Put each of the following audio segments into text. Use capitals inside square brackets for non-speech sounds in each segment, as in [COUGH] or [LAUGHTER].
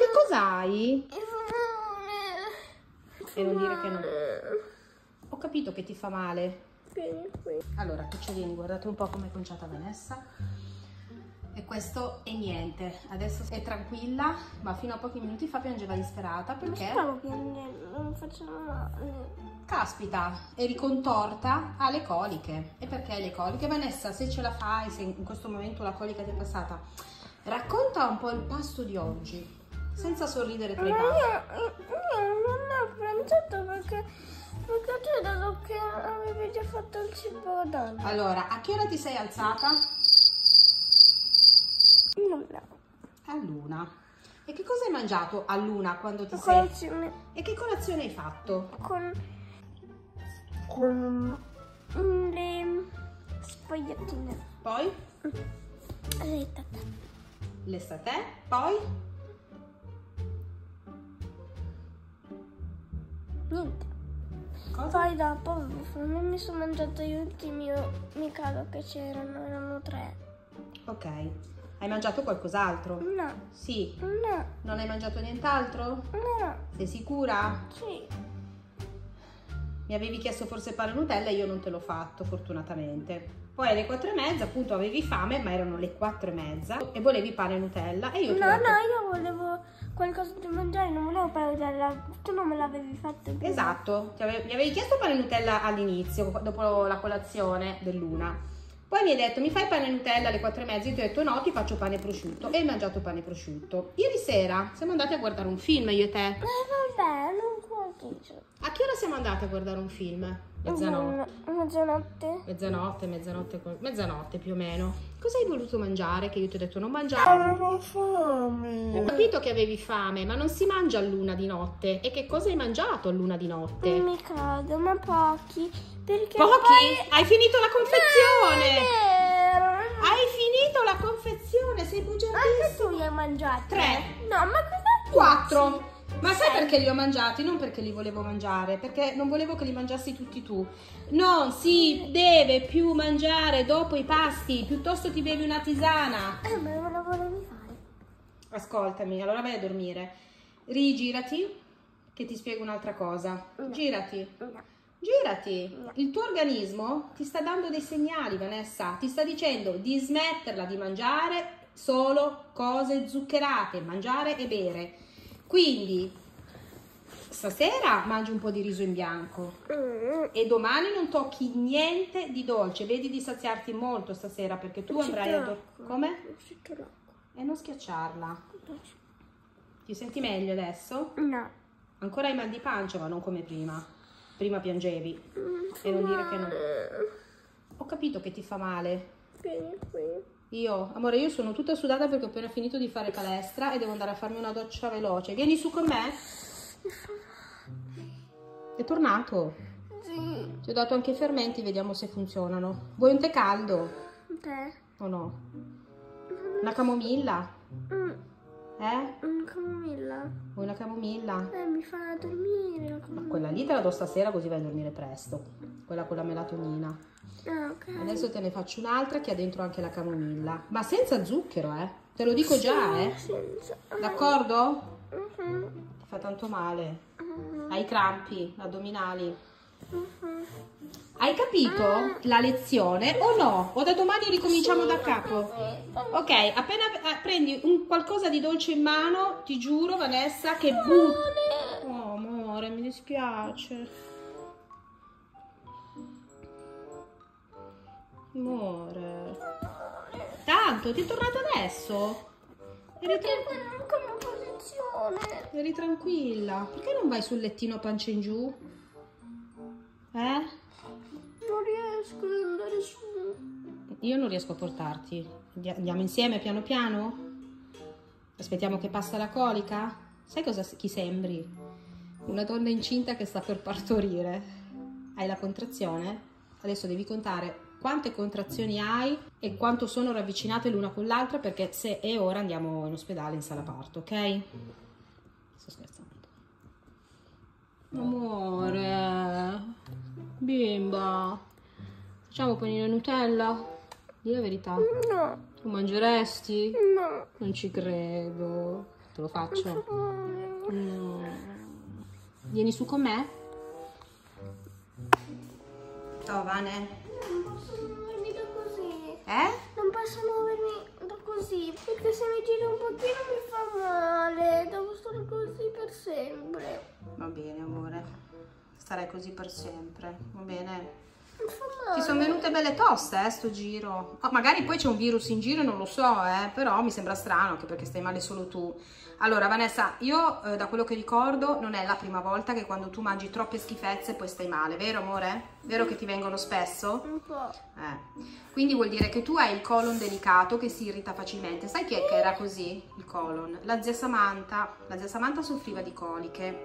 che cos'hai? E non dire che no. Ho capito che ti fa male. Allora, cucciolini, guardate un po' come è conciata Vanessa. E questo è niente. Adesso è tranquilla, ma fino a pochi minuti fa piangeva disperata perché... Stavo piangendo, non facciamo male. Caspita, eri contorta, ha le coliche. E perché le coliche? Vanessa, se ce la fai, se in questo momento la colica ti è passata, racconta un po' il pasto di oggi, senza sorridere tra Ma i io, pasti. io non ho pranzato perché, perché tu hai dato che avevi già fatto il cibo da me. Allora, a che ora ti sei alzata? Nulla. A luna. E che cosa hai mangiato a luna quando ti La sei... colazione E che colazione hai fatto? con, con le sfogliatine. Poi? Aspetta. L'estate? Poi? Niente. Cosa? Poi dopo non mi sono mangiato gli ultimi mikado che c'erano, erano tre. Ok. Hai mangiato qualcos'altro? No, Sì. no, Non hai mangiato nient'altro? no, Sei sicura? sì. Mi avevi chiesto forse pane Nutella e io non te l'ho fatto, fortunatamente. Poi alle quattro e mezza, appunto, avevi fame, ma erano le quattro e mezza e volevi pane e Nutella e io No, ti ho detto... no, io volevo qualcosa da mangiare, non volevo parlare, tu non me l'avevi fatto prima. Esatto, ti ave- mi avevi chiesto pane e Nutella all'inizio, dopo la colazione dell'una. Poi mi hai detto, mi fai pane e Nutella alle quattro e mezza? Io ti ho detto no, ti faccio pane e prosciutto. E hai mangiato pane e prosciutto. Ieri sera siamo andati a guardare un film, io e te. Eh, vabbè, non capisco. A che ora siamo andati a guardare un film? Mezzanotte. Mezzanotte? Mezzanotte, mezzanotte, mezzanotte più o meno. Cosa hai voluto mangiare? Che io ti ho detto non mangiare. Avevo Ho fame. capito che avevi fame, ma non si mangia a luna di notte. E che cosa hai mangiato a luna di notte? Un mikado, ma pochi. Perché Pochi? poi... Hai finito la confezione! Hai finito la confezione, sei Anche bugiardissimo. tu li hai mangiati? Tre. No, ma cosa Quattro. Ma sai Sei. perché li ho mangiati? Non perché li volevo mangiare, perché non volevo che li mangiassi tutti tu. Non si deve più mangiare dopo i pasti, piuttosto ti bevi una tisana. Eh, ma me lo volevi fare. Ascoltami, allora vai a dormire. Rigirati, che ti spiego un'altra cosa. No. Girati. No. Girati, No. il tuo organismo ti sta dando dei segnali, Vanessa, ti sta dicendo di smetterla di mangiare solo cose zuccherate, mangiare e bere. Quindi stasera mangi un po' di riso in bianco Mm. e domani non tocchi niente di dolce, vedi di saziarti molto stasera perché tu andrai a dormire. Come? E non schiacciarla. Ti senti meglio adesso? No. Ancora hai mal di pancia, ma non come prima. Prima piangevi. Mm, E non dire che no. Ho capito che ti fa male. Vieni qui. Io, amore, io sono tutta sudata perché ho appena finito di fare palestra e devo andare a farmi una doccia veloce. Vieni su con me? È tornato. Sì. Ti ho dato anche i fermenti, vediamo se funzionano. Vuoi un tè caldo Te. o no? Una camomilla? Mm. Eh? Un camomilla. Vuoi una camomilla? Eh, mi fa dormire Ma quella lì te la do stasera così vai a dormire presto. Quella con la melatonina. Ah, ok. Adesso te ne faccio un'altra che ha dentro anche la camomilla. Ma senza zucchero, eh? Te lo dico già, eh? Senza. D'accordo? Mhm. Ti fa tanto male. Mhm. Hai crampi addominali. Mhm. Hai capito la lezione o no? O da domani ricominciamo da capo? Ok, appena eh, prendi un qualcosa di dolce in mano, ti giuro, Vanessa, che butti. Oh, amore, mi dispiace. Amore. Tanto, ti è tornato adesso? Eri, posizione? eri tranquilla. Perché non vai sul lettino pancia in giù? Eh? Non riesco ad andare su. Io non riesco a portarti. Andi- Andiamo insieme piano piano? Aspettiamo che passa la colica? Sai cosa chi sembri? Una donna incinta che sta per partorire. Hai la contrazione? Adesso devi contare quante contrazioni hai e quanto sono ravvicinate l'una con l'altra perché se è ora andiamo in ospedale in sala parto, ok? Sto scherzando. Amore, bimba, facciamo panino e Nutella? Dì la verità. No, Tu mangeresti? no. Non ci credo. Te lo faccio? Mm. Vieni su con me? Oh, Vane. Non posso muovermi da così. Eh? Non posso muovermi da così perché se mi giro un pochino mi fa male. Devo stare così per sempre. Va bene, amore. Starai così per sempre. Va bene. Ti sono venute belle toste, eh, sto giro. Oh, magari poi c'è un virus in giro, non lo so, eh, però mi sembra strano anche perché stai male solo tu. Allora, Vanessa, io eh, da quello che ricordo non è la prima volta che quando tu mangi troppe schifezze poi stai male, vero amore? Vero che ti vengono spesso? Un po'. Eh. Quindi vuol dire che tu hai il colon delicato che si irrita facilmente. Sai chi è che era così? Il colon. La zia Samantha. La zia Samantha soffriva di coliche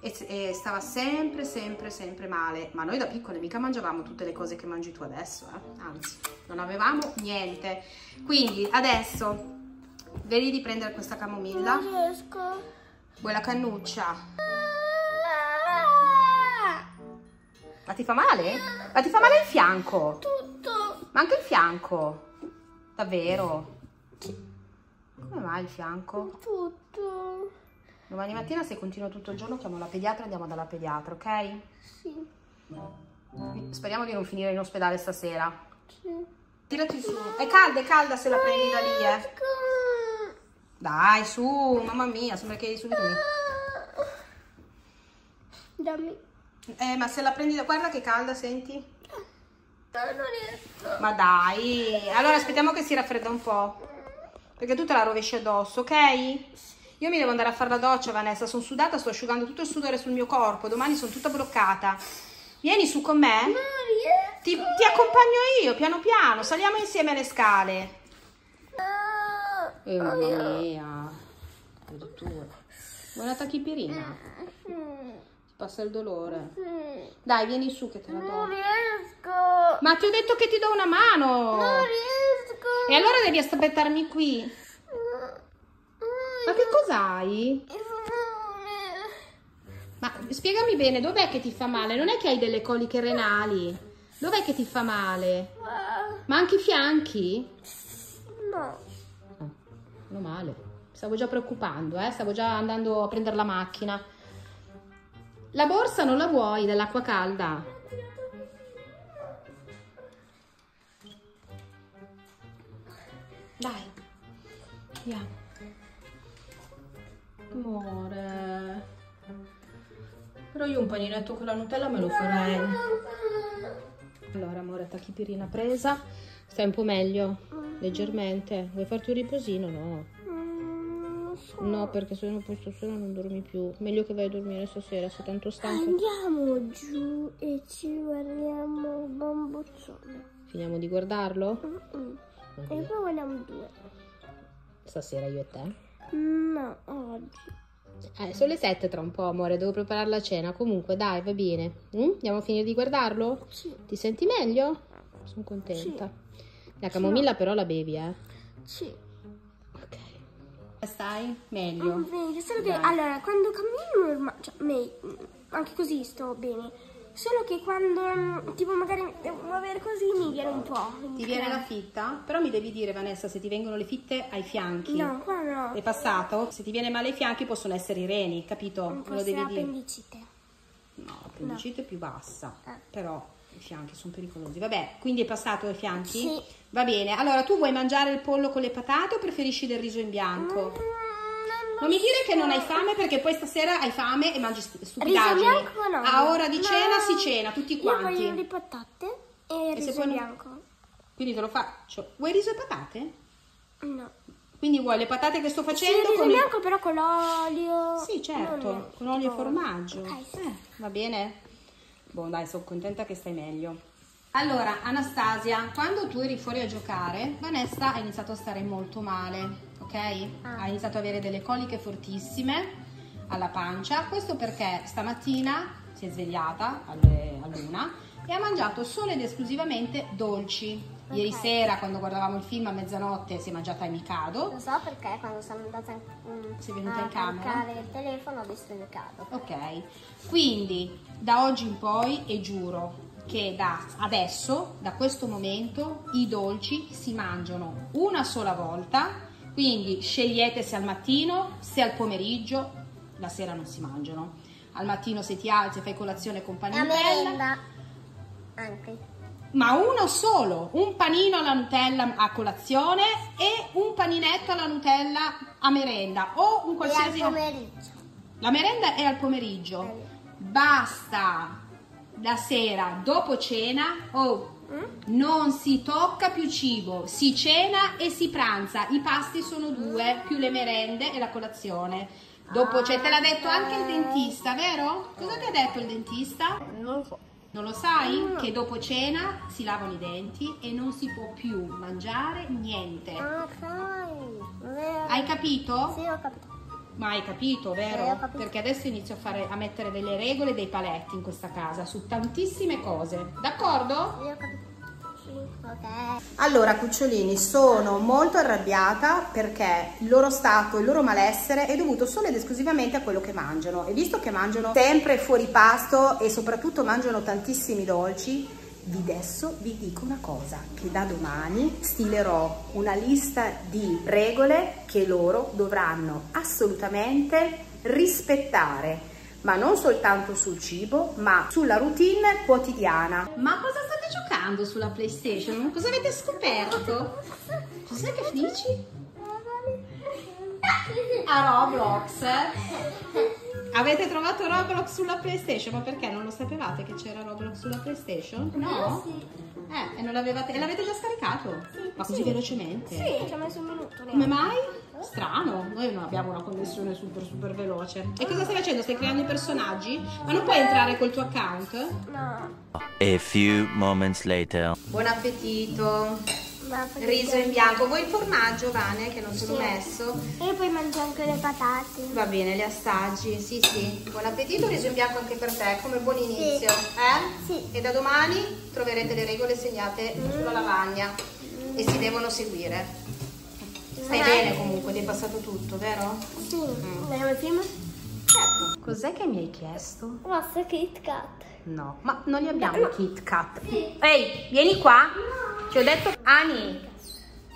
e, e stava sempre, sempre, sempre male. Ma noi da piccole mica mangiavamo tutte le cose che mangi tu adesso, eh? Anzi, non avevamo niente. Quindi adesso vedi di prendere questa camomilla. Non riesco. Vuoi la cannuccia? Ma ti fa male? Ma ti fa male il fianco? Tutto. Ma anche il fianco? Davvero? Come mai il fianco? Tutto. Domani mattina se continuo tutto il giorno chiamo la pediatra e andiamo dalla pediatra, ok? Sì. Speriamo di non finire in ospedale stasera. Sì. Tirati su. È calda, è calda se la prendi da lì, eh. Dai, su, mamma mia, sembra che hai subito mi... Dammi. Eh, ma se la prendi da... Guarda che calda, senti? Ma dai. Allora aspettiamo che si raffredda un po'. Perché tu te la rovesci addosso, ok? Io mi devo andare a fare la doccia, Vanessa. Sono sudata, sto asciugando tutto il sudore sul mio corpo. Domani sono tutta bloccata. Vieni su con me. Non riesco. Ti, ti accompagno io, piano piano. Saliamo insieme le scale. No. Eh, mamma mia. Addirittura. Vuoi una tachipirina? Ti passa il dolore. Dai, vieni su che te la Non do. riesco. Ma ti ho detto che ti do una mano. Non riesco. E allora devi aspettarmi qui. Ma che cos'hai? Ma spiegami bene, dov'è che ti fa male? Non è che hai delle coliche renali? Dov'è che ti fa male? Ma anche i fianchi? No. Oh, meno male. Stavo già preoccupando, eh? Stavo già andando a prendere la macchina. La borsa non la vuoi dell'acqua calda? Dai. Via. Amore. Però io un paninetto con la Nutella me lo farei. Allora, amore, tachipirina presa. Stai un po' meglio? Leggermente. Vuoi farti un riposino? No. Mm, non. No, perché se no poi stasera non dormi più. Meglio che vai a dormire stasera, sei tanto stanco. Andiamo giù e ci guardiamo il bamboccione. Finiamo di guardarlo? Mm-mm. Va E poi vogliamo due. Stasera io e te. No, oggi. Eh, sono le sette tra un po', amore, devo preparare la cena. Comunque, dai, va bene. Mm? Andiamo a finire di guardarlo? Sì. Ti senti meglio? Sono contenta. La camomilla però la bevi, eh? Sì. Ok. Stai? Meglio. Solo che Dai. allora quando cammino cioè, anche così sto bene. Solo che quando tipo magari devo muovere così mi viene un po'. Ti viene la fitta? Però mi devi dire, Vanessa, se ti vengono le fitte ai fianchi. No, qua no. È passato? Se ti viene male ai fianchi possono essere i reni, capito? Non lo devi essere dire. appendicite. No, l'appendicite è più bassa, Eh. però i fianchi sono pericolosi. Vabbè, quindi è passato ai fianchi? Sì. Va bene. Allora, tu vuoi mangiare il pollo con le patate o preferisci del riso in bianco? Mm, Non mi dire che non hai fame perché poi stasera hai fame e mangi stu- Riso stupidaggini. bianco no. A ora di No. cena si cena tutti Io voglio quanti. le patate e E il riso poi non- bianco. Quindi te lo faccio. Vuoi riso e patate? No. Quindi vuoi le patate che sto Sì, facendo il riso con il- bianco però con l'olio. Sì, certo, con olio e formaggio. Ok, sì. Eh, va bene? Boh, dai, sono contenta che stai meglio. Allora, Anastasia, quando tu eri fuori a giocare, Vanessa ha iniziato a stare molto male, ok? Ah. Ha iniziato ad avere delle coliche fortissime alla pancia. Questo perché stamattina si è svegliata alle- all'una e ha mangiato solo ed esclusivamente dolci. Ieri Ok. sera, quando guardavamo il film a mezzanotte, si è mangiata il Mikado. Lo so perché quando sono andata mm, Sei venuta a in camera? il telefono ho visto il caso. Ok, quindi da oggi in poi e giuro che da adesso, da questo momento, i dolci si mangiano una sola volta, Quindi scegliete se al mattino, se al pomeriggio, la sera non si mangiano. Al mattino se ti alzi fai colazione con pane La merenda. Anche. ma uno solo, un panino alla Nutella a colazione e un paninetto alla Nutella a merenda o un E al qualsiasi... pomeriggio. La merenda è al pomeriggio. Basta la sera dopo cena o non si tocca più cibo, si cena e si pranza. I pasti sono due, più le merende e la colazione. Dopo, cioè, te l'ha detto anche il dentista, vero? Cosa ti ha detto il dentista? Non so. Non lo sai? Che dopo cena si lavano i denti e non si può più mangiare niente. Ok. Hai capito? Sì, ho capito. Ma hai capito, vero? capito. Perché adesso inizio a, fare, a mettere delle regole, dei paletti in questa casa su tantissime cose. D'accordo? Sì, ho capito. Allora, cucciolini, sono molto arrabbiata perché il loro stato, il loro malessere è dovuto solo ed esclusivamente a quello che mangiano. E visto che mangiano sempre fuori pasto e soprattutto mangiano tantissimi dolci, vi adesso vi dico una cosa, che da domani stilerò una lista di regole che loro dovranno assolutamente rispettare, ma non soltanto sul cibo, ma sulla routine quotidiana. Ma cosa state giocando sulla PlayStation? Cosa avete scoperto? Cos'è che dici? A Roblox? Avete trovato Roblox sulla PlayStation? Ma perché non lo sapevate che c'era Roblox sulla PlayStation? No? Eh, e non l'avevate, e l'avete già scaricato? Ma così velocemente? Sì, ci ho messo un minuto. Come mai? Strano, noi non abbiamo una connessione super super veloce. E cosa stai facendo? Stai creando i personaggi? Ma non puoi entrare col tuo account? No. A few moments later. Buon appetito! Riso in bianco. Vuoi il formaggio, Vane, che non te l'ho Sì. messo? E poi mangio anche le patate. Va bene, le assaggi, sì sì. Buon appetito, riso in bianco anche per te, come buon inizio. Eh? Sì. E da domani troverete le regole segnate sulla lavagna e si devono seguire. Stai Mm. bene comunque, ti è passato tutto, vero? Sì. Mm. Vediamo il film? Certo. Cos'è che mi hai chiesto? Basta Kit Kat. No, ma non li abbiamo i Kit Kat. Ehi, vieni qua. Ti ho detto, Ani,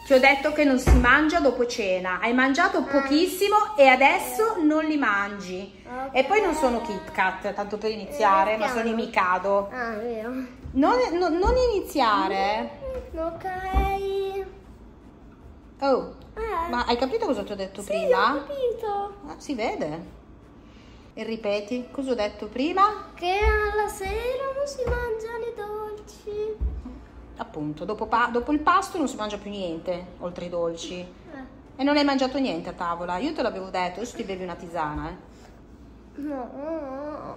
ti ho detto che non si mangia dopo cena. Hai mangiato pochissimo e adesso non li mangi. E poi non sono Kit Kat, tanto per iniziare, ma sono i Mikado. Ah, vero. Non, non- non iniziare. Ok. Oh, Eh. ma hai capito cosa ti ho detto Sì, prima? ho capito. Ah, si vede. E ripeti, cosa ho detto prima? Che alla sera non si mangiano i dolci. Appunto, dopo, pa- dopo il pasto non si mangia più niente, oltre i dolci. Eh. E non hai mangiato niente a tavola. Io te l'avevo detto, adesso ti bevi una tisana, eh. No.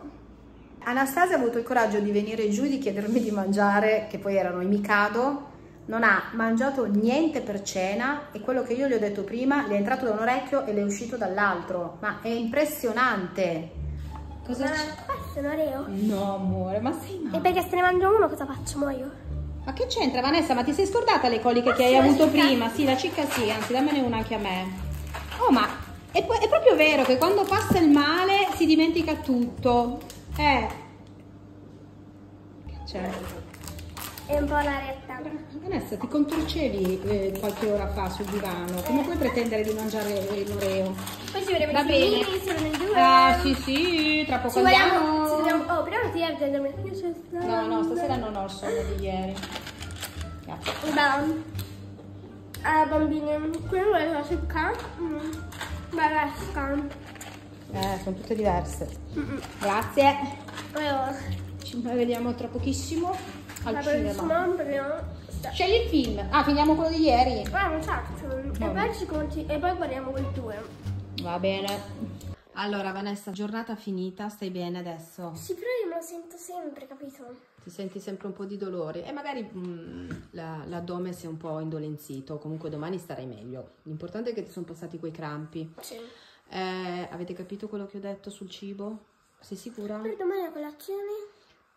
Anastasia ha avuto il coraggio di venire giù e di chiedermi di mangiare, che poi erano i Mikado. Non ha mangiato niente per cena e quello che io gli ho detto prima le è entrato da un orecchio e le è uscito dall'altro. Ma è impressionante. Cosa Ma c'è? questo è un Oreo. No, amore, ma sei E male. perché se ne mangio uno cosa faccio? Muoio. Ma che c'entra Vanessa? Ma ti sei scordata le coliche che Ah, hai avuto cicca. prima? Sì, la cicca sì, anzi dammene una anche a me. Oh, ma è, è proprio vero che quando passa il male si dimentica tutto. Eh. Che c'è? È un po' la realtà. Vanessa, ti contorcevi eh, qualche ora fa sul divano. Come puoi pretendere di mangiare l'oreo? Poi ci vedremo Va i bene. filmini, sono nel due. Ah, sì, sì, tra poco Ci andiamo. ci dobbiamo- Oh, però ti devi c'è No, no, stasera non ho il sonno di ieri. Grazie. Beh, ah, bambini, quello è la secca. Mm. Bellesca. Eh, sono tutte diverse. Grazie. Allora, Ci vediamo tra pochissimo al la cinema. Scegli il film. Ah, finiamo quello di ieri. Ah, sacco. E poi, ci conti- e poi guardiamo quel due. Va bene. Allora, Vanessa, giornata finita, stai bene adesso? Sì, però io me lo sento sempre, capito? Ti senti sempre un po' di dolore e magari mm, la- l'addome si è un po' indolenzito, comunque domani starai meglio. L'importante è che ti sono passati quei crampi. Sì. Eh, avete capito quello che ho detto sul cibo? Sei sicura? Per domani la colazione?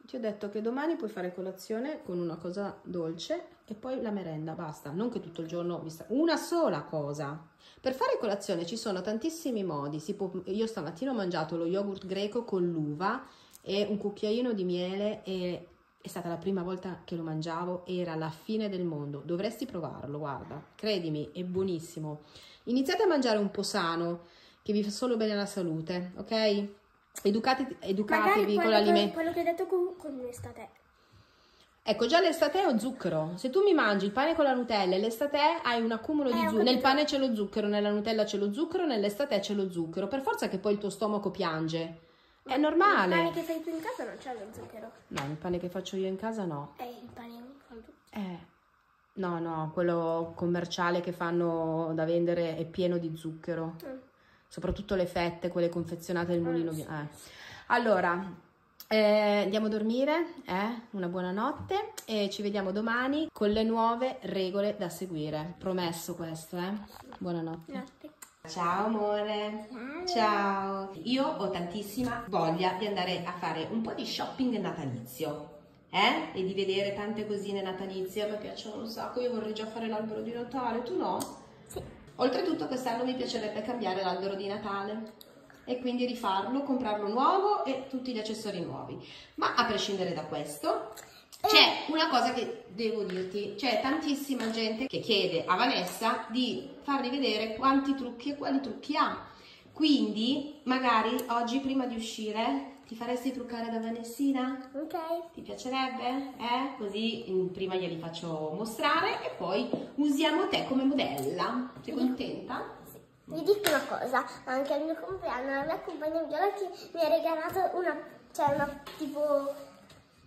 Ti ho detto che domani puoi fare colazione con una cosa dolce e poi la merenda, basta. Non che tutto il giorno una sola cosa. Per fare colazione ci sono tantissimi modi. Può- Io stamattina ho mangiato lo yogurt greco con l'uva e un cucchiaino di miele e è stata la prima volta che lo mangiavo, era la fine del mondo. Dovresti provarlo, guarda, credimi, è buonissimo. iniziate a mangiare un po' sano, che vi fa solo bene alla salute, ok? Educate, educatevi con quello l'alimento. quello che hai detto con, con l'estate. Ecco, già l'estate ho zucchero. Se tu mi mangi il pane con la Nutella e l'estate hai un accumulo di Eh, ho zucchero. Nel pane c'è lo zucchero, nella Nutella c'è lo zucchero, nell'estate c'è lo zucchero. Per forza che poi il tuo stomaco piange. È Il normale. pane che fai tu in casa non c'è lo zucchero. No, il pane che faccio io in casa no. È il pane caldo. Eh, no, no, quello commerciale che fanno da vendere è pieno di zucchero. Mm. Soprattutto le fette, quelle confezionate del mulino. Bia- eh. Allora, eh, andiamo a dormire, eh? Una buona notte e ci vediamo domani con le nuove regole da seguire. Promesso questo, eh? Buonanotte. Notte. Ciao amore. Ciao. Io ho tantissima voglia di andare a fare un po' di shopping natalizio. Eh? E di vedere tante cosine natalizie. A me piacciono un sacco. Io vorrei già fare l'albero di Natale. Tu no? Oltretutto quest'anno mi piacerebbe cambiare l'albero di Natale e quindi rifarlo, comprarlo nuovo e tutti gli accessori nuovi. Ma a prescindere da questo, c'è una cosa che devo dirti, c'è tantissima gente che chiede a Vanessa di fargli vedere quanti trucchi e quali trucchi ha. Quindi, magari oggi prima di uscire ti faresti truccare da Vanessina? Ok. Ti piacerebbe? Eh? Così mm, prima glieli faccio mostrare e poi usiamo te come modella. Sei contenta? Vi dico una cosa, anche al mio compleanno la mia compagna Viola che mi ha regalato una, cioè una tipo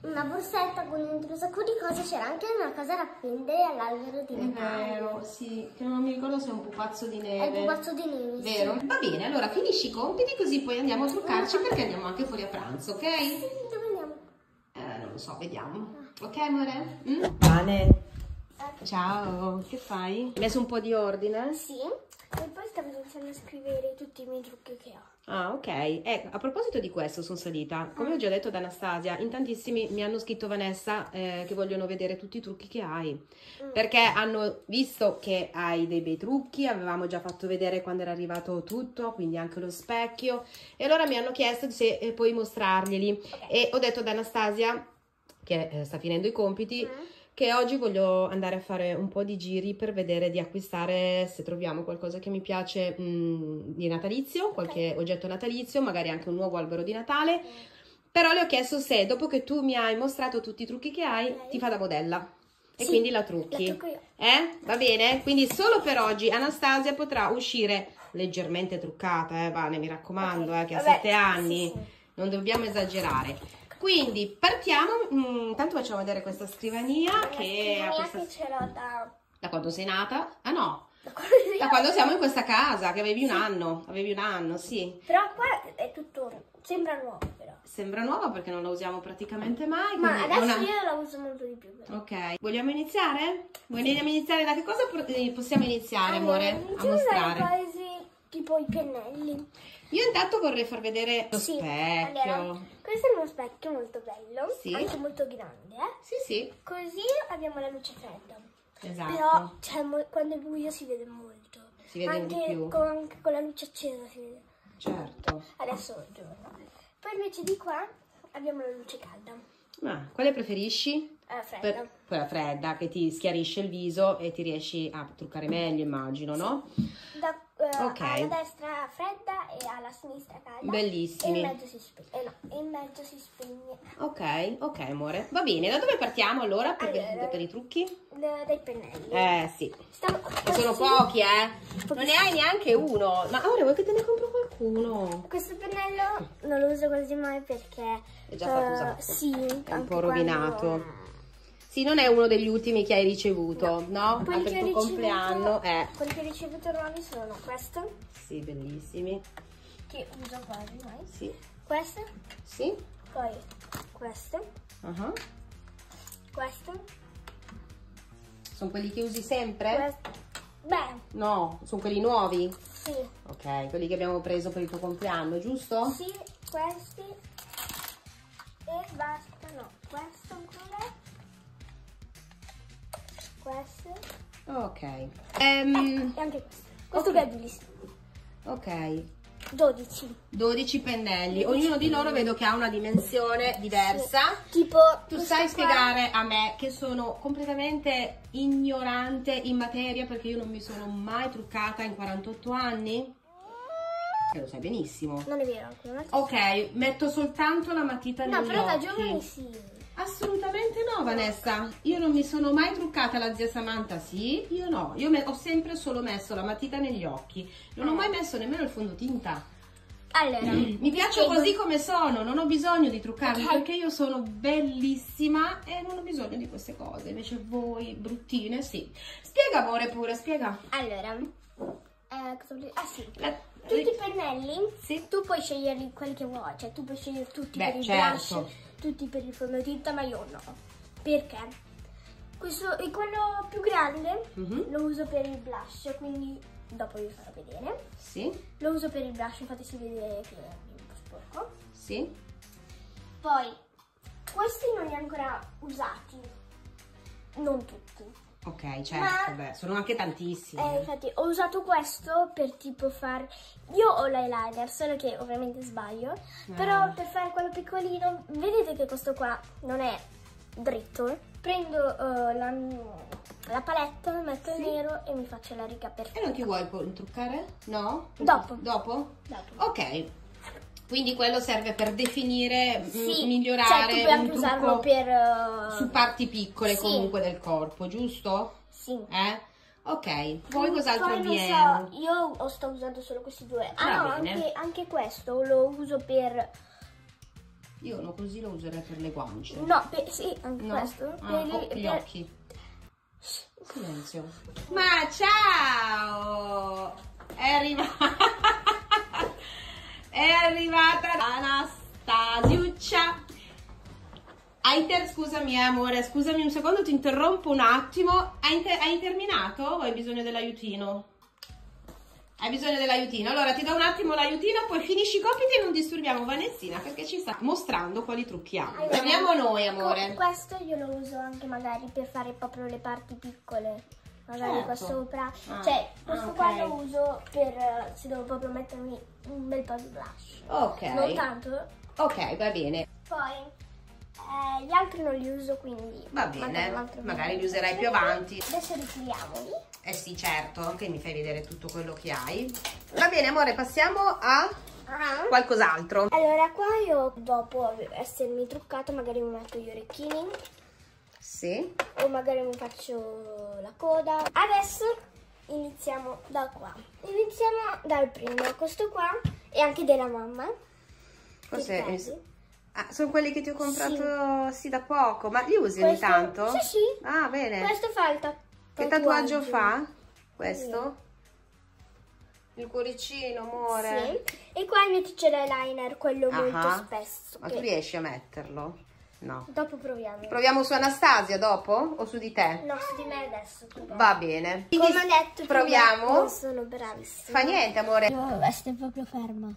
una borsetta con dentro un sacco di cose, c'era anche una cosa da appendere all'albero di È Natale. vero, sì, che non mi ricordo se è un pupazzo di È il neve. pupazzo di neve. sì. Vero? Va bene, allora finisci i compiti così poi andiamo a truccarci perché andiamo anche fuori a pranzo, ok? Sì, dove andiamo? Eh, non lo so, vediamo. Ok, amore? Mm? Bene. Ciao, che fai? Hai messo un po' di ordine? Sì. E poi stavo iniziando a scrivere tutti i miei trucchi che ho. Ah, ok. Ecco, a proposito di questo sono salita. Come ho già detto ad Anastasia, in tantissimi mi hanno scritto Vanessa eh, che vogliono vedere tutti i trucchi che hai. Perché hanno visto che hai dei bei trucchi, avevamo già fatto vedere quando era arrivato tutto, quindi anche lo specchio. E allora mi hanno chiesto se eh, puoi mostrarglieli. E ho detto ad Anastasia, che eh, sta finendo i compiti, che oggi voglio andare a fare un po' di giri per vedere di acquistare se troviamo qualcosa che mi piace mh, di natalizio, qualche oggetto natalizio, magari anche un nuovo albero di Natale. Però le ho chiesto se dopo che tu mi hai mostrato tutti i trucchi che hai, Ok. ti fa da modella. E Sì, quindi la La trucchi. trucco io. Eh? Va bene? Quindi solo per oggi Anastasia potrà uscire leggermente truccata, eh, Vane, mi raccomando, eh, che ha vabbè, sette anni. sì, sì. Non dobbiamo esagerare. Quindi partiamo, mm, intanto facciamo vedere questa scrivania La che scrivania questa... che ce l'ho da... Da quando sei nata? Ah no, da quando da quando siamo in questa casa, che avevi un anno, avevi un anno, sì. Però qua è tutto... Sembra nuovo però. Sembra nuova perché non la usiamo praticamente mai. Ma adesso una- io la uso molto di più. però. Ok, vogliamo iniziare? Vogliamo iniziare? Da che cosa eh, possiamo iniziare, amore? Allora, A iniziamo dalle mostrare. cose tipo i pennelli. Io intanto vorrei far vedere lo Sì, specchio. allora, questo è uno specchio molto bello, Sì. anche molto grande, eh. Sì, sì, Così abbiamo la luce fredda. esatto. Però cioè, quando è buio si vede molto. Si vede anche. Con, anche con la luce accesa si vede. Certo. Adesso è giorno. Poi invece di qua abbiamo la luce calda, Ma quale preferisci? eh, fredda. Per- quella fredda che ti schiarisce il viso e ti riesci a truccare meglio, immagino, no? Da, eh, Ok. Alla destra fredda e alla sinistra calda. Bellissimi. E in mezzo si spegne. Eh no, in mezzo si spegne. Ok, ok, amore. Va bene, da dove partiamo allora per, Allora. per i trucchi? Da- dai pennelli. Eh, sì. Stavo- sono pochi, eh? Non ne hai neanche uno. Ma ora vuoi che te ne compro qualcuno? Questo pennello non lo uso quasi mai perché È già stato eh, usato. Sì, È un po' rovinato. Sì, non è uno degli ultimi che hai ricevuto, no? Quelli Ah, per che tuo ricevuto, compleanno. Eh, quelli che ho ricevuto nuovi sono questo, sì, bellissimi. che uso quasi mai, Sì, questo, sì. poi questo, Ah, questo, Sono quelli che usi sempre? questo. Beh, No, sono quelli nuovi. sì, Ok, quelli che abbiamo preso per il tuo compleanno, giusto? sì, questi e basta, no, questo ancora, questo Ok. Ehm, e anche questo. Questo che è bellissimo. ok. 12. 12 pennelli. Ognuno di loro vedo che ha una dimensione diversa. Tipo, Tu sai qua- spiegare a me che sono completamente ignorante in materia perché io non mi sono mai truccata in 48 anni? E lo sai benissimo. Non è vero, è Ok, metto soltanto la matita No, negli però da occhi. giovani sì. Assolutamente no, Vanessa. Io non mi sono mai truccata la zia Samantha, sì, io no. Io ho sempre solo messo la matita negli occhi. Non ho mai messo nemmeno il fondotinta. Allora, Mi piaccio così come sono, non ho bisogno di truccarmi Ok. perché io sono bellissima e non ho bisogno di queste cose. Invece voi, bruttine, sì. Spiega, amore, pure, spiega. Allora, eh, cosa dire? Ah sì. La- Tutti i pennelli, Sì. tu puoi sceglierli quelli che vuoi, cioè tu puoi scegliere tutti Beh, per il certo. blush, tutti per il fondotinta, ma io no. Perché? Questo è quello più grande, Mhm. lo uso per il blush, quindi dopo vi farò vedere. Sì, Lo uso per il blush, infatti si vede che è un po' sporco. sì. Poi, questi non li ho ancora usati, non tutti. Ok, certo, beh, sono anche tantissimi. Eh, infatti ho usato questo per tipo far... Io ho l'eyeliner, solo che ovviamente sbaglio, però per fare quello piccolino, vedete che questo qua non è dritto? Prendo eh, la, la palette, metto il nero e mi faccio la riga E perfetta. non ti vuoi truccare? No? Dopo. Dopo? Dopo. Ok. Quindi quello serve per definire, m- Sì, cioè migliorare anche un trucco per... eh, su parti piccole sì. comunque del corpo, giusto? Sì. Eh? Ok, poi cos'altro viene? so, io ho- sto usando solo questi due. Va Ah no, anche, anche questo lo uso per... Io uno così lo userei per le guance. No, per, sì, anche No? questo. Ah, per, oh, gli per- occhi. Silenzio. Ma ciao! È arrivata. È arrivata Anastasiuccia. Hai ter- scusami, eh, amore, scusami un secondo, ti interrompo un attimo. Hai, hai terminato o hai bisogno dell'aiutino? Hai bisogno dell'aiutino? Allora ti do un attimo l'aiutino, poi finisci i compiti e non disturbiamo Vanessina perché ci sta mostrando quali trucchi ha. Allora, Torniamo noi, con amore. questo io lo uso anche magari per fare proprio le parti piccole. Magari Certo. qua sopra. Ah, Cioè, questo ah, qua lo uso per eh, se devo proprio mettermi un bel po' di blush. Ok. Non tanto. Ok, va bene. Poi eh, gli altri non li uso, quindi. Va magari bene. altro Magari li userai più avanti. Adesso rifiliamoli. Eh sì, certo, che mi fai vedere tutto quello che hai. Va bene, amore, passiamo a Ah. qualcos'altro. Allora, qua io dopo essermi truccato, magari mi metto gli orecchini. Sì. o magari mi faccio la coda. Adesso iniziamo da qua. Iniziamo dal primo, questo qua e anche della mamma. Cos'è? Ah, sono quelli che ti ho comprato sì, da poco, ma li usi ogni Questo- tanto? Sì, sì. Ah, bene. Questo fa il ta- Che tatuaggio fa? Questo? Il cuoricino, amore. Sì. E qua invece c'è l'eyeliner, quello Ah, molto spesso. Ma che- tu riesci a metterlo? No. Dopo proviamo. Proviamo su Anastasia dopo o su di te? no, su di me adesso. proviamo. Va bene. Come Quindi ho detto, prima, proviamo. non sono bravissima. Fa niente, amore. Devo essere proprio ferma.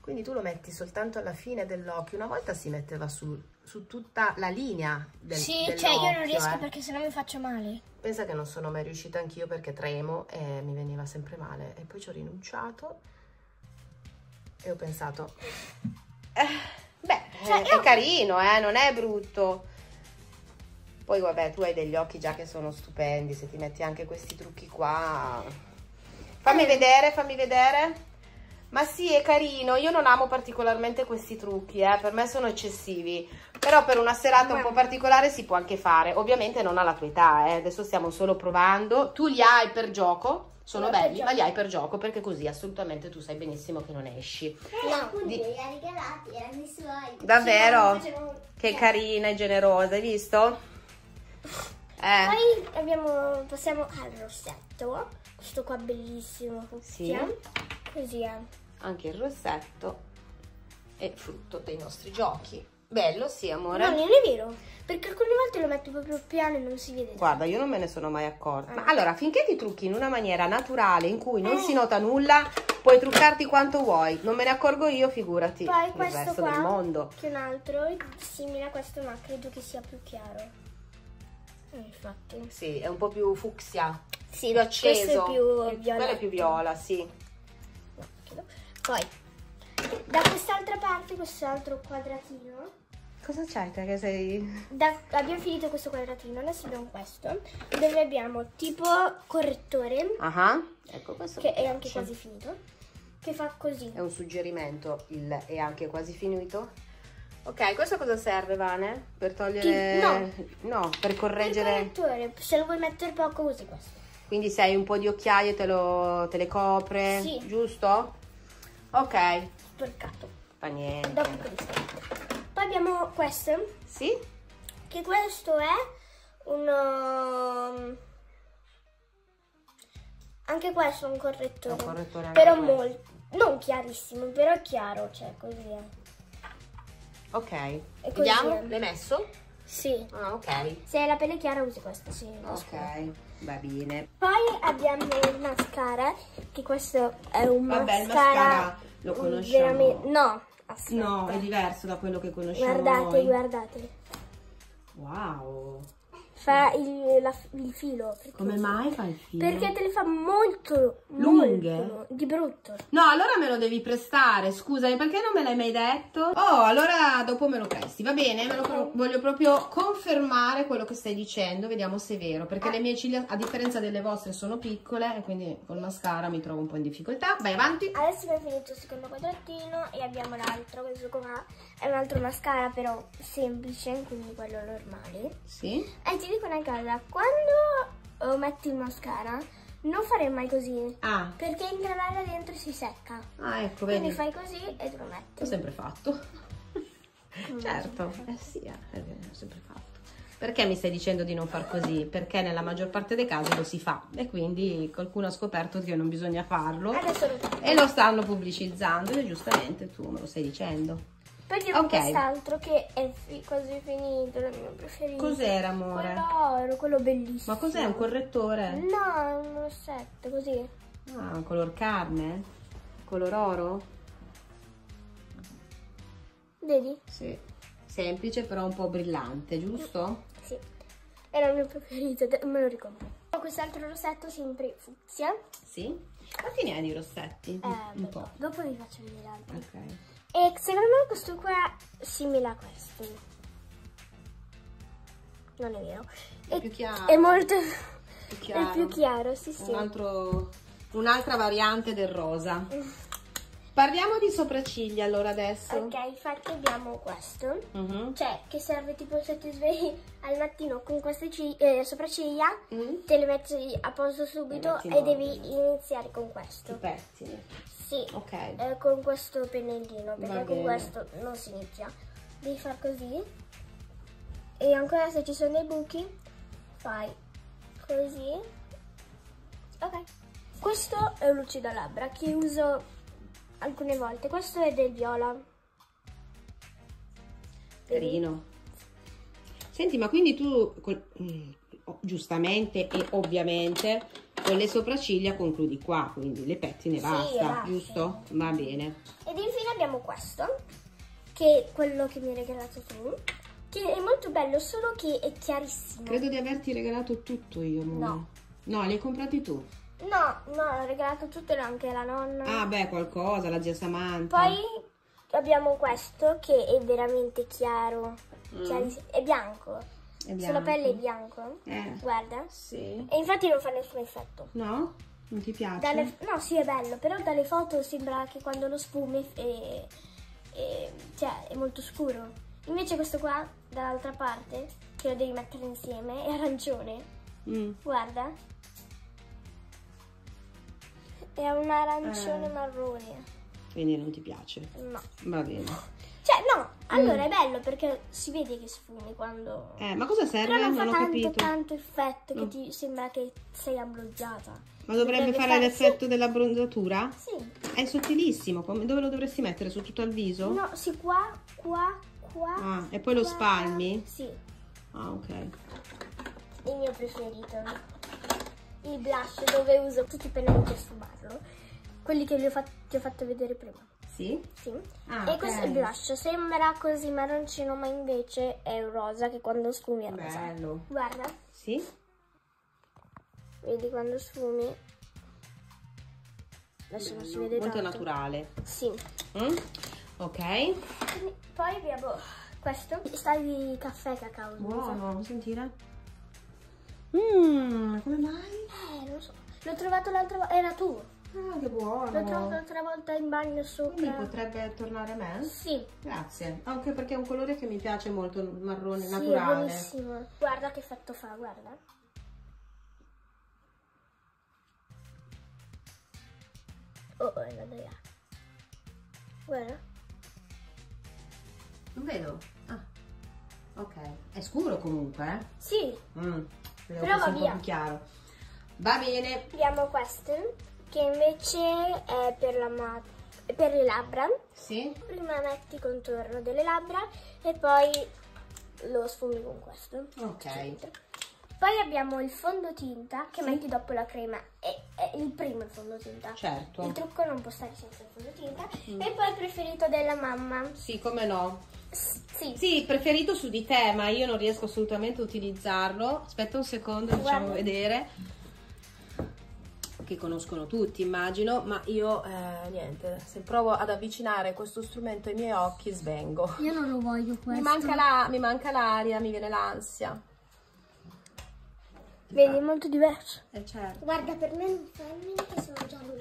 Quindi tu lo metti soltanto alla fine dell'occhio. Una volta si metteva su, su tutta la linea del, Sì, dell'occhio. cioè io non riesco eh. perché sennò mi faccio male. Pensa che non sono mai riuscita anch'io perché tremo e mi veniva sempre male. E poi ci ho rinunciato e ho pensato... "Eh, beh, Cioè, è, io- è carino, eh, non è brutto. Poi vabbè, tu hai degli occhi già che sono stupendi. Se ti metti anche questi trucchi qua... Fammi vedere, fammi vedere. Ma sì, è carino. Io non amo particolarmente questi trucchi, eh. per me sono eccessivi. Però per una serata un po' particolare si può anche fare. Ovviamente non alla tua età, eh. adesso stiamo solo provando. Tu li hai per gioco, sono per belli, gioco. ma li hai per gioco perché così assolutamente tu sai benissimo che non esci. No, Di- li ha regalati, erano i suoi. Davvero? Che carina e generosa, hai visto? Eh, Poi abbiamo, passiamo al rossetto. Questo qua bellissimo. Sì. Così è. anche il rossetto è frutto dei nostri giochi. Bello, sì, amore. No, non è vero. Perché alcune volte lo metto proprio piano e non si vede. Guarda, io non me ne sono mai accorta. Ma Ah. allora, finché ti trucchi in una maniera naturale, in cui non Eh. si nota nulla, puoi truccarti quanto vuoi. Non me ne accorgo io, figurati Poi il questo resto qua, del mondo. che un altro, simile a questo, ma credo che sia più chiaro. Eh, Infatti. Sì, è un po' più fucsia. Sì, più acceso. questo è più viola. Quello è più viola, sì. Poi, da quest'altra parte, quest'altro quadratino. Cosa c'hai te che sei... Da- abbiamo finito questo quadratino, adesso abbiamo questo, dove abbiamo tipo correttore, Ah, ecco questo. che è anche quasi finito, che fa così. È un suggerimento, il è anche quasi finito. Ok, questo cosa serve, Vane? Per togliere... Chi- No, per Il correggere... correttore, se lo vuoi mettere poco usi questo. Quindi se hai un po' di occhiaie te, lo, te le copre, Sì. giusto? Ok, Sporcato. fa niente. Dopo questo. Poi abbiamo questo, Sì? che questo è un... um, Anche questo è un correttore. Un correttore anche però questo. molto... Non chiarissimo, però è chiaro, cioè così è. Ok. così, Vediamo, l'hai messo? Sì. Ah, ok. Se hai la pelle chiara usi questo, sì. Ok, va bene. Poi abbiamo il mascara, che questo è un Vabbè, mascara... mascara lo conosciamo. veramente- No, aspetta. No, è diverso da quello che conosciamo Guardate, noi. guardate. Wow. Fa il, la- il filo. Come mai fa il filo? Perché te le fa molto, Lunghe? molto di brutto. No, allora me lo devi prestare, scusami, perché non me l'hai mai detto? Oh, allora dopo me lo presti, va bene? Me lo pro- voglio proprio confermare quello che stai dicendo, vediamo se è vero, perché le mie ciglia, a differenza delle vostre, sono piccole e quindi col mascara mi trovo un po' in difficoltà. Vai avanti. Adesso abbiamo finito il secondo quadratino e abbiamo l'altro. Questo qua è un altro mascara, però semplice, quindi quello normale. Sì. E ti dico una cosa, quando eh, metti il mascara, non fare mai così. Ah, Perché entra l'aria dentro si secca. ah ecco, Quindi vedi. fai così e te lo L'ho metti. sempre fatto. certo, eh sì, eh, l'ho sempre fatto. Perché mi stai dicendo di non far così? Perché nella maggior parte dei casi lo si fa e quindi qualcuno ha scoperto che non bisogna farlo Adesso lo e lo stanno pubblicizzando e giustamente tu me lo stai dicendo. Poi abbiamo Ok. quest'altro che è fi- quasi finito, è il mio preferito. Cos'era, amore? Quello oro, quello bellissimo. Ma cos'è? Un correttore? No, è un rossetto, così. Ah, un color carne? Color oro? Vedi? Sì. Semplice però un po' brillante, giusto? Sì. Era il mio preferito, me lo ricordo. Quest'altro rossetto sempre fucsia. Sì. Quanti ne hai di rossetti? Eh, un dopo, po'. dopo vi faccio vedere altri. Ok. E secondo me questo qua è simile a questo. Non è vero. È È, più chiaro. è molto... Più [LAUGHS] È chiaro. più chiaro, sì sì. Un altro, un'altra variante del rosa. [LAUGHS] Parliamo di sopracciglia allora adesso. Ok, infatti abbiamo questo. Mhm. Cioè, che serve tipo se ti svegli al mattino con queste eh, sopracciglia, Mm? te le metti a posto subito e devi iniziare con I questo. Sì, Ok. eh, con questo pennellino, perché con questo non si inizia. Devi far così. E ancora se ci sono dei buchi, fai così. Ok. Questo è un lucido labbra che uso alcune volte. Questo è del viola. Carino. Senti, ma quindi tu mm, giustamente e ovviamente con le sopracciglia concludi qua, quindi le pettine Sì, basta, basta. giusto? Va bene. Ed infine abbiamo questo, che è quello che mi hai regalato tu, che è molto bello, solo che è chiarissimo. Credo di averti regalato tutto io, amore. No. No, li hai comprati tu. No, no, ho regalato tutto e anche la nonna. Ah, beh, qualcosa, la zia Samantha. Poi abbiamo questo che è veramente chiaro, chiarissimo. è bianco. Sulla pelle è bianco. Eh, Guarda. sì. E infatti non fa nessun effetto. No? Non ti piace? Dalle- no, sì, è bello, però dalle foto sembra che quando lo sfumi è, è- cioè, è molto scuro. Invece questo qua, dall'altra parte, che lo devi mettere insieme, è arancione. Mm. Guarda. È un arancione Eh. marrone. Quindi non ti piace. No. Va bene. Cioè, no, allora è bello perché si vede che sfumi quando... Eh, ma cosa serve? Però non fa ho tanto, capito. tanto effetto che No. ti sembra che sei abbronzata. Ma dovrebbe Dovrebbe fare fare- l'effetto della bronzatura? Sì. È sottilissimo. come- Dove lo dovresti mettere? Su tutto il viso? No, sì, qua, qua, qua. Ah, e poi lo qua. spalmi? Sì, Ah, ok. il mio preferito. Il blush dove uso tutti i pennelli per sfumarlo. Quelli che ho, fat- ti ho fatto vedere prima. Sì? Sì. Ah, e questo è il blush. Sembra così marroncino, ma invece è un rosa che quando sfumi è rosa. Bello. Guarda. Sì? Vedi quando sfumi? Adesso non si vede Molto tanto. naturale. Sì. Mm? Ok. Poi abbiamo questo. Sta di caffè cacao. Buono, vuoi sentire? Mmm, come mai? Eh, non so. L'ho trovato l'altra volta. Era tuo. Ah, che L'ho trovato buono. l'altra volta in bagno Quindi sopra. potrebbe tornare a me? Sì. Grazie. Anche perché è un colore che mi piace molto, il marrone, Sì, naturale. buonissimo. Guarda che effetto fa, guarda. Oh, oh, è la dea. Guarda. Non vedo. Ah. Ok. È scuro comunque, eh? Sì, Mm. Però va via. più chiaro. Va bene. abbiamo questo che invece è per, la ma- per le labbra. Sì? Prima metti il contorno delle labbra e poi lo sfumi con questo. Ok. Poi abbiamo il fondotinta che metti dopo la crema. È, è il primo il fondotinta. Certo. Mm. Il trucco non può stare senza il fondotinta. E poi il preferito della mamma. Sì, come no. S- sì. Sì, preferito su di te, ma io non riesco assolutamente a utilizzarlo. Aspetta un secondo, facciamo vedere. Che conoscono tutti, immagino, ma io eh, niente, se provo ad avvicinare questo strumento ai miei occhi svengo. Io non lo voglio questo. Mi manca, la- mi manca l'aria, mi viene l'ansia. Vedi, è molto diverso. Eh certo. Guarda, per me non fa niente, sono già lui.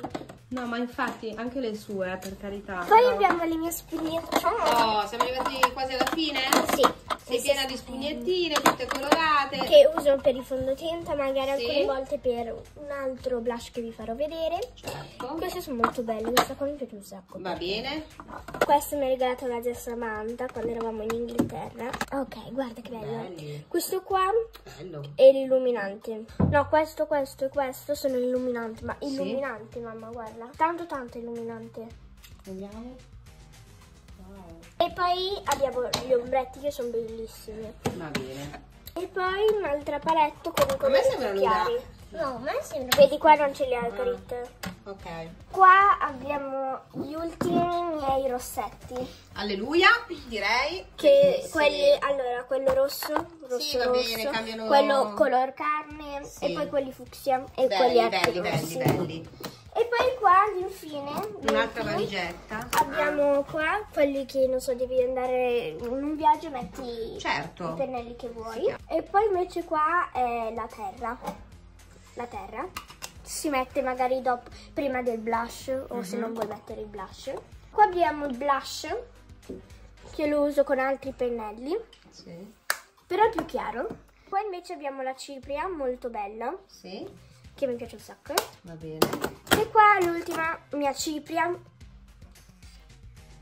No, ma infatti anche le sue, eh, per carità. Poi No. abbiamo le mie spugnettine. Oh, siamo arrivati quasi alla fine? Sì. Sei piena di spugnettine, tutte colorate. Che uso per il fondotinta, magari Sì. alcune volte per un altro blush che vi farò vedere. Certo. Queste sono molto belle, questa qua mi piace un sacco. Va bene. Questo mi ha regalato la zia Samantha quando eravamo in Inghilterra. Ok, guarda che bello. Belli. Questo qua Bello. è l'illuminante. No, questo, questo e questo sono illuminanti. Ma illuminanti, mamma, guarda. Tanto, tanto illuminante. Vediamo. E poi abbiamo gli ombretti che sono bellissimi. Va bene. E poi un'altra paletto con i colori chiari. No, a me sembra. Vedi qua non ce li ha Carit. Ok. Qua abbiamo gli ultimi miei rossetti. Alleluia, direi. Che Bellissimi. quelli, allora, quello rosso, rosso Sì, va rosso, bene, cambiano- quello color carne Sì. e poi quelli fucsia e Belli, quelli belli, altri belli, rossi. belli. E poi qua infine Un'altra valigetta. Abbiamo qua quelli che non so, devi andare in un viaggio, metti Certo. i pennelli che vuoi. E poi invece qua è la terra. La terra. Si mette magari dopo, prima del blush o se Mhm. non vuoi mettere il blush. Qua abbiamo il blush che lo uso con altri pennelli, Sì. però è più chiaro. Qua invece abbiamo la cipria, molto bella, Sì. Che mi piace un sacco. Va bene. E qua l'ultima mia cipria,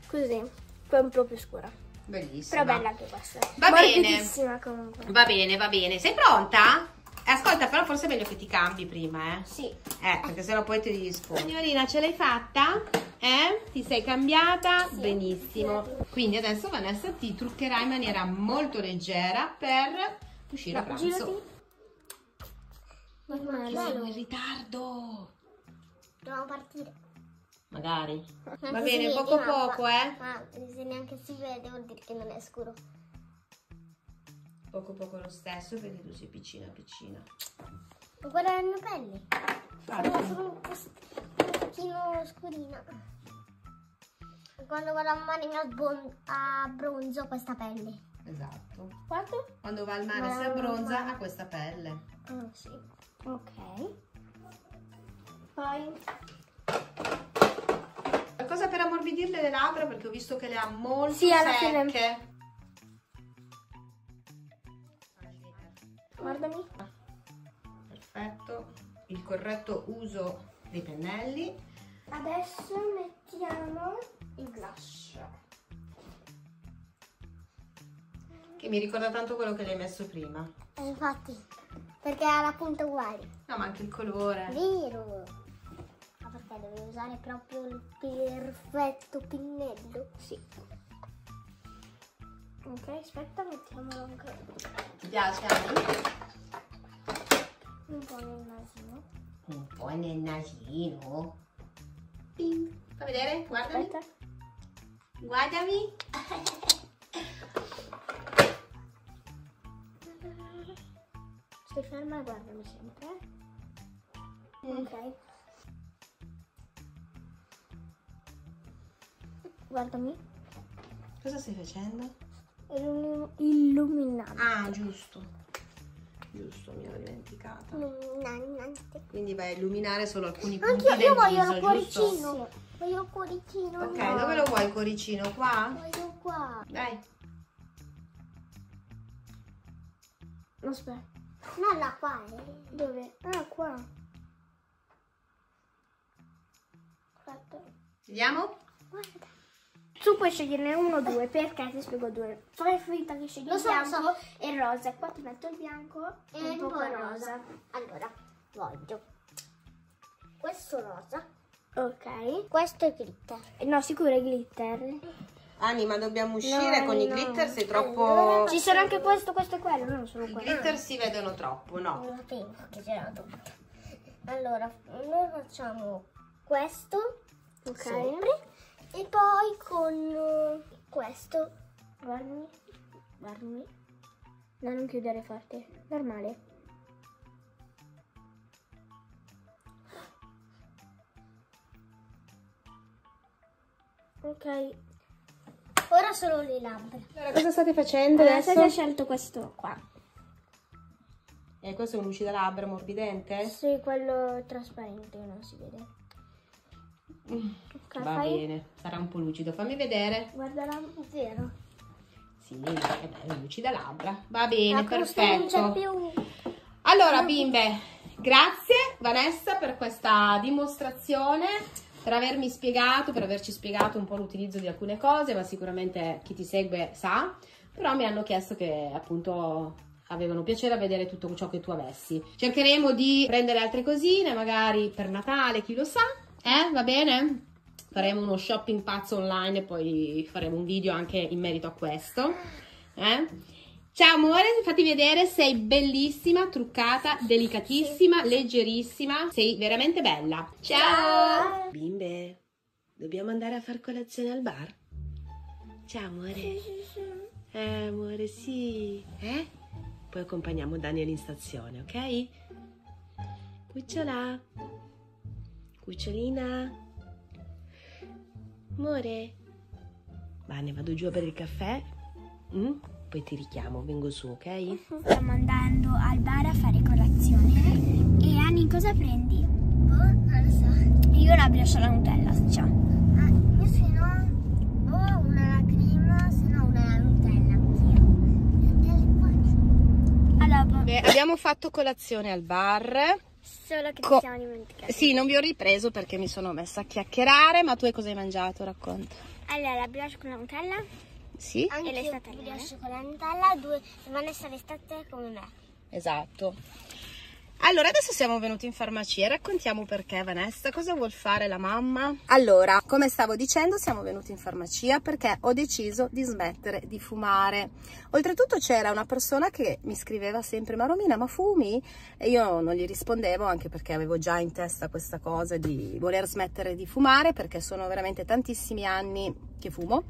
così, poi un po' più scura. Bellissima. Però bella anche questa. Va bene. Comunque. Va bene, va bene. Sei pronta? Eh, Ascolta, però forse è meglio che ti cambi prima, eh. Sì. Eh, perché sennò poi ti rispondo. Signorina, ce l'hai fatta? Eh? Ti sei cambiata? Benissimo. Quindi adesso Vanessa ti truccherà in maniera molto leggera per uscire a pranzo. Girati. Ma Siamo in ritardo. Dobbiamo partire. Magari. Non Va bene, vede, poco ma- poco, eh. Ma se neanche si vede vuol dire che non è scuro. Poco poco lo stesso perché tu sei piccina piccina. Ma guarda la mia pelle. Sono solo un, po' s- un pochino scurina. Quando vado a mare mi abbronzo questa pelle. Esatto. Guarda. Quando va al mare Ma- si abbronza ha questa pelle. Ah, sì. Ok. Poi Qualcosa per ammorbidirle le labbra perché ho visto che le ha molto Sì, alla secche. fine. guardami. Perfetto. Il corretto uso dei pennelli. Adesso mettiamo il blush. Che mi ricorda tanto quello che le hai messo prima. Eh, infatti, perché ha la punta uguale. No, ma anche il colore. Vero. Ma perché devi usare proprio il perfetto pennello? Sì. Ok, aspetta, mettiamolo anche Ti piace un po' nel nasino. Un po' nel nasino. Ping. Fa vedere? Guardami. Aspetta. Guardami. [LAUGHS] Stai ferma e guardami sempre. Ok. Guardami. Cosa stai facendo? Illuminante. Ah, giusto. Giusto, mi ero dimenticata. Illuminante. Quindi vai a illuminare solo alcuni punti Anche io voglio viso, il cuoricino. Voglio il cuoricino. Ok, no. dove lo vuoi il cuoricino? Qua? Voglio qua. Dai. Aspetta. No, là qua. Dove? Ah, qua. Aspetta. Vediamo? Guarda. Tu puoi sceglierne uno o due, perché ti spiego due. Fai finta che scegli Lo il so, bianco so. e il rosa. Qua ti metto il bianco E e un po' il rosa. rosa. Allora, voglio questo rosa. Ok. Questo è glitter. No, sicuro è glitter. Ani, ma dobbiamo uscire No, con i no. glitter? Sei troppo... Ci sono anche questo, questo e quello, non solo I quello. glitter si vedono troppo, no? Non sapevo che c'era tutto. Allora, noi facciamo questo Ok. sempre e poi con eh, questo. Guardami. Guardami. No, non chiudere forte. Normale. Ok. Ora solo le labbra. Allora, cosa state facendo Adesso adesso? ho scelto questo qua. Eh, questo è un lucido labbra morbidente? Sì, quello trasparente, non si vede. Ok, Va fai- bene, sarà un po' lucido. Fammi vedere. Guarda la Zero. Sì, è bello, lucida labbra. Va bene, c'è perfetto. più. Allora, bimbe, grazie Vanessa per questa dimostrazione, per avermi spiegato, per averci spiegato un po' l'utilizzo di alcune cose, ma sicuramente chi ti segue sa. Però mi hanno chiesto che appunto avevano piacere a vedere tutto ciò che tu avessi. Cercheremo di prendere altre cosine, magari per Natale, chi lo sa. Eh, va bene? Faremo uno shopping pazzo online e poi faremo un video anche in merito a questo. Eh? Ciao amore, fatti vedere, sei bellissima, truccata, delicatissima, leggerissima, sei veramente bella. Ciao! Bimbe, dobbiamo andare a far colazione al bar? Ciao amore. Eh amore, sì. Eh? Poi accompagniamo Daniel in stazione, ok? Cucciola. Cucciolina. Amore. Va, ne vado giù a bere il caffè. Mm? Poi ti richiamo, vengo su, ok? Stiamo andando al bar a fare colazione. E Ani, cosa prendi? Boh, non lo so. Io una brioche alla Nutella, ciao. Ah, io se no o una lacrima, se no una Nutella anch'io. Nutella e Allora, po- Beh, abbiamo fatto colazione al bar. solo che Co- ci siamo dimenticati. Sì, non vi ho ripreso perché mi sono messa a chiacchierare, ma tu hai cosa hai mangiato? Racconta. Allora, la brioche con la Nutella. Sì? Anche le io statelle? brioche con la Nutella, due Vanessa le state come me. Esatto. Allora, adesso siamo venuti in farmacia raccontiamo perché, Vanessa, cosa vuol fare la mamma? Allora, come stavo dicendo, siamo venuti in farmacia perché ho deciso di smettere di fumare. Oltretutto c'era una persona che mi scriveva sempre, ma Romina, ma fumi? E io non gli rispondevo anche perché avevo già in testa questa cosa di voler smettere di fumare perché sono veramente tantissimi anni che fumo.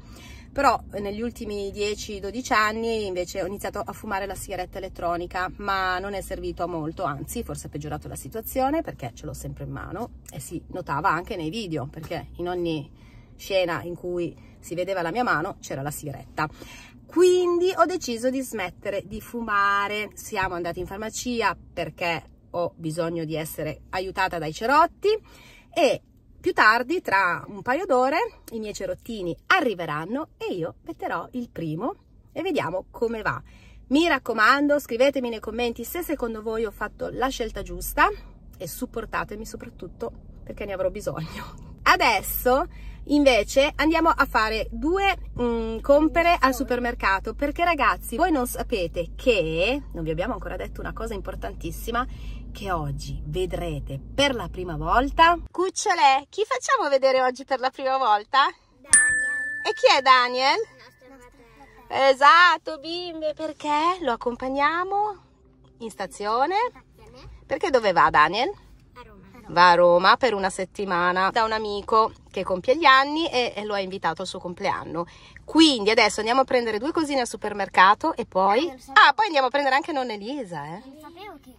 Però eh, negli ultimi 10-12 anni invece ho iniziato a fumare la sigaretta elettronica, ma non è servito a molto, anzi forse ha peggiorato la situazione perché ce l'ho sempre in mano e si notava anche nei video, perché in ogni scena in cui si vedeva la mia mano c'era la sigaretta. Quindi ho deciso di smettere di fumare. Siamo andati in farmacia perché ho bisogno di essere aiutata dai cerotti e più tardi, tra un paio d'ore, i miei cerottini arriveranno e io metterò il primo e vediamo come va. Mi raccomando, scrivetemi nei commenti se secondo voi ho fatto la scelta giusta e supportatemi soprattutto perché ne avrò bisogno. Adesso invece andiamo a fare due mm, compere al supermercato perché ragazzi voi non sapete che, non vi abbiamo ancora detto una cosa importantissima, che oggi vedrete per la prima volta. Cucciole, chi facciamo vedere oggi per la prima volta? Daniel. E chi è Daniel? Nostro fratello. Esatto, bimbe, perché lo accompagniamo in stazione? Perché dove va Daniel? A Roma. Va a Roma per una settimana da un amico che compie gli anni e, e lo ha invitato al suo compleanno. Quindi adesso andiamo a prendere due cosine al supermercato e poi... Ah, poi andiamo a prendere anche nonna Elisa, eh? Non sapevo che.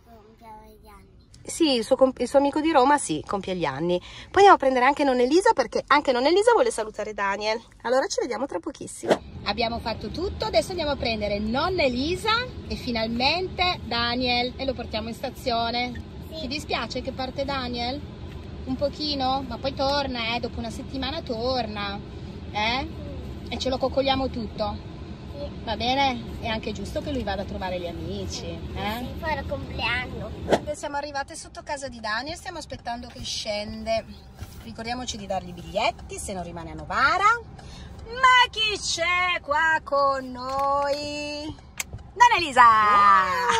Sì, il suo, il suo amico di Roma, sì, compie gli anni. Poi andiamo a prendere anche nonna Elisa perché anche nonna Elisa vuole salutare Daniel. Allora ci vediamo tra pochissimo. Abbiamo fatto tutto, adesso andiamo a prendere nonna Elisa e finalmente Daniel e lo portiamo in stazione. Ti dispiace che parte Daniel? Un pochino? Ma poi torna, eh, dopo una settimana torna, eh? E ce lo coccoliamo tutto. Va bene? È anche giusto che lui vada a trovare gli amici, eh? Poi era compleanno. Siamo arrivate sotto casa di Daniel, stiamo aspettando che scende. Ricordiamoci di dargli i biglietti, se non rimane a Novara. Ma chi c'è qua con noi? Donna Elisa!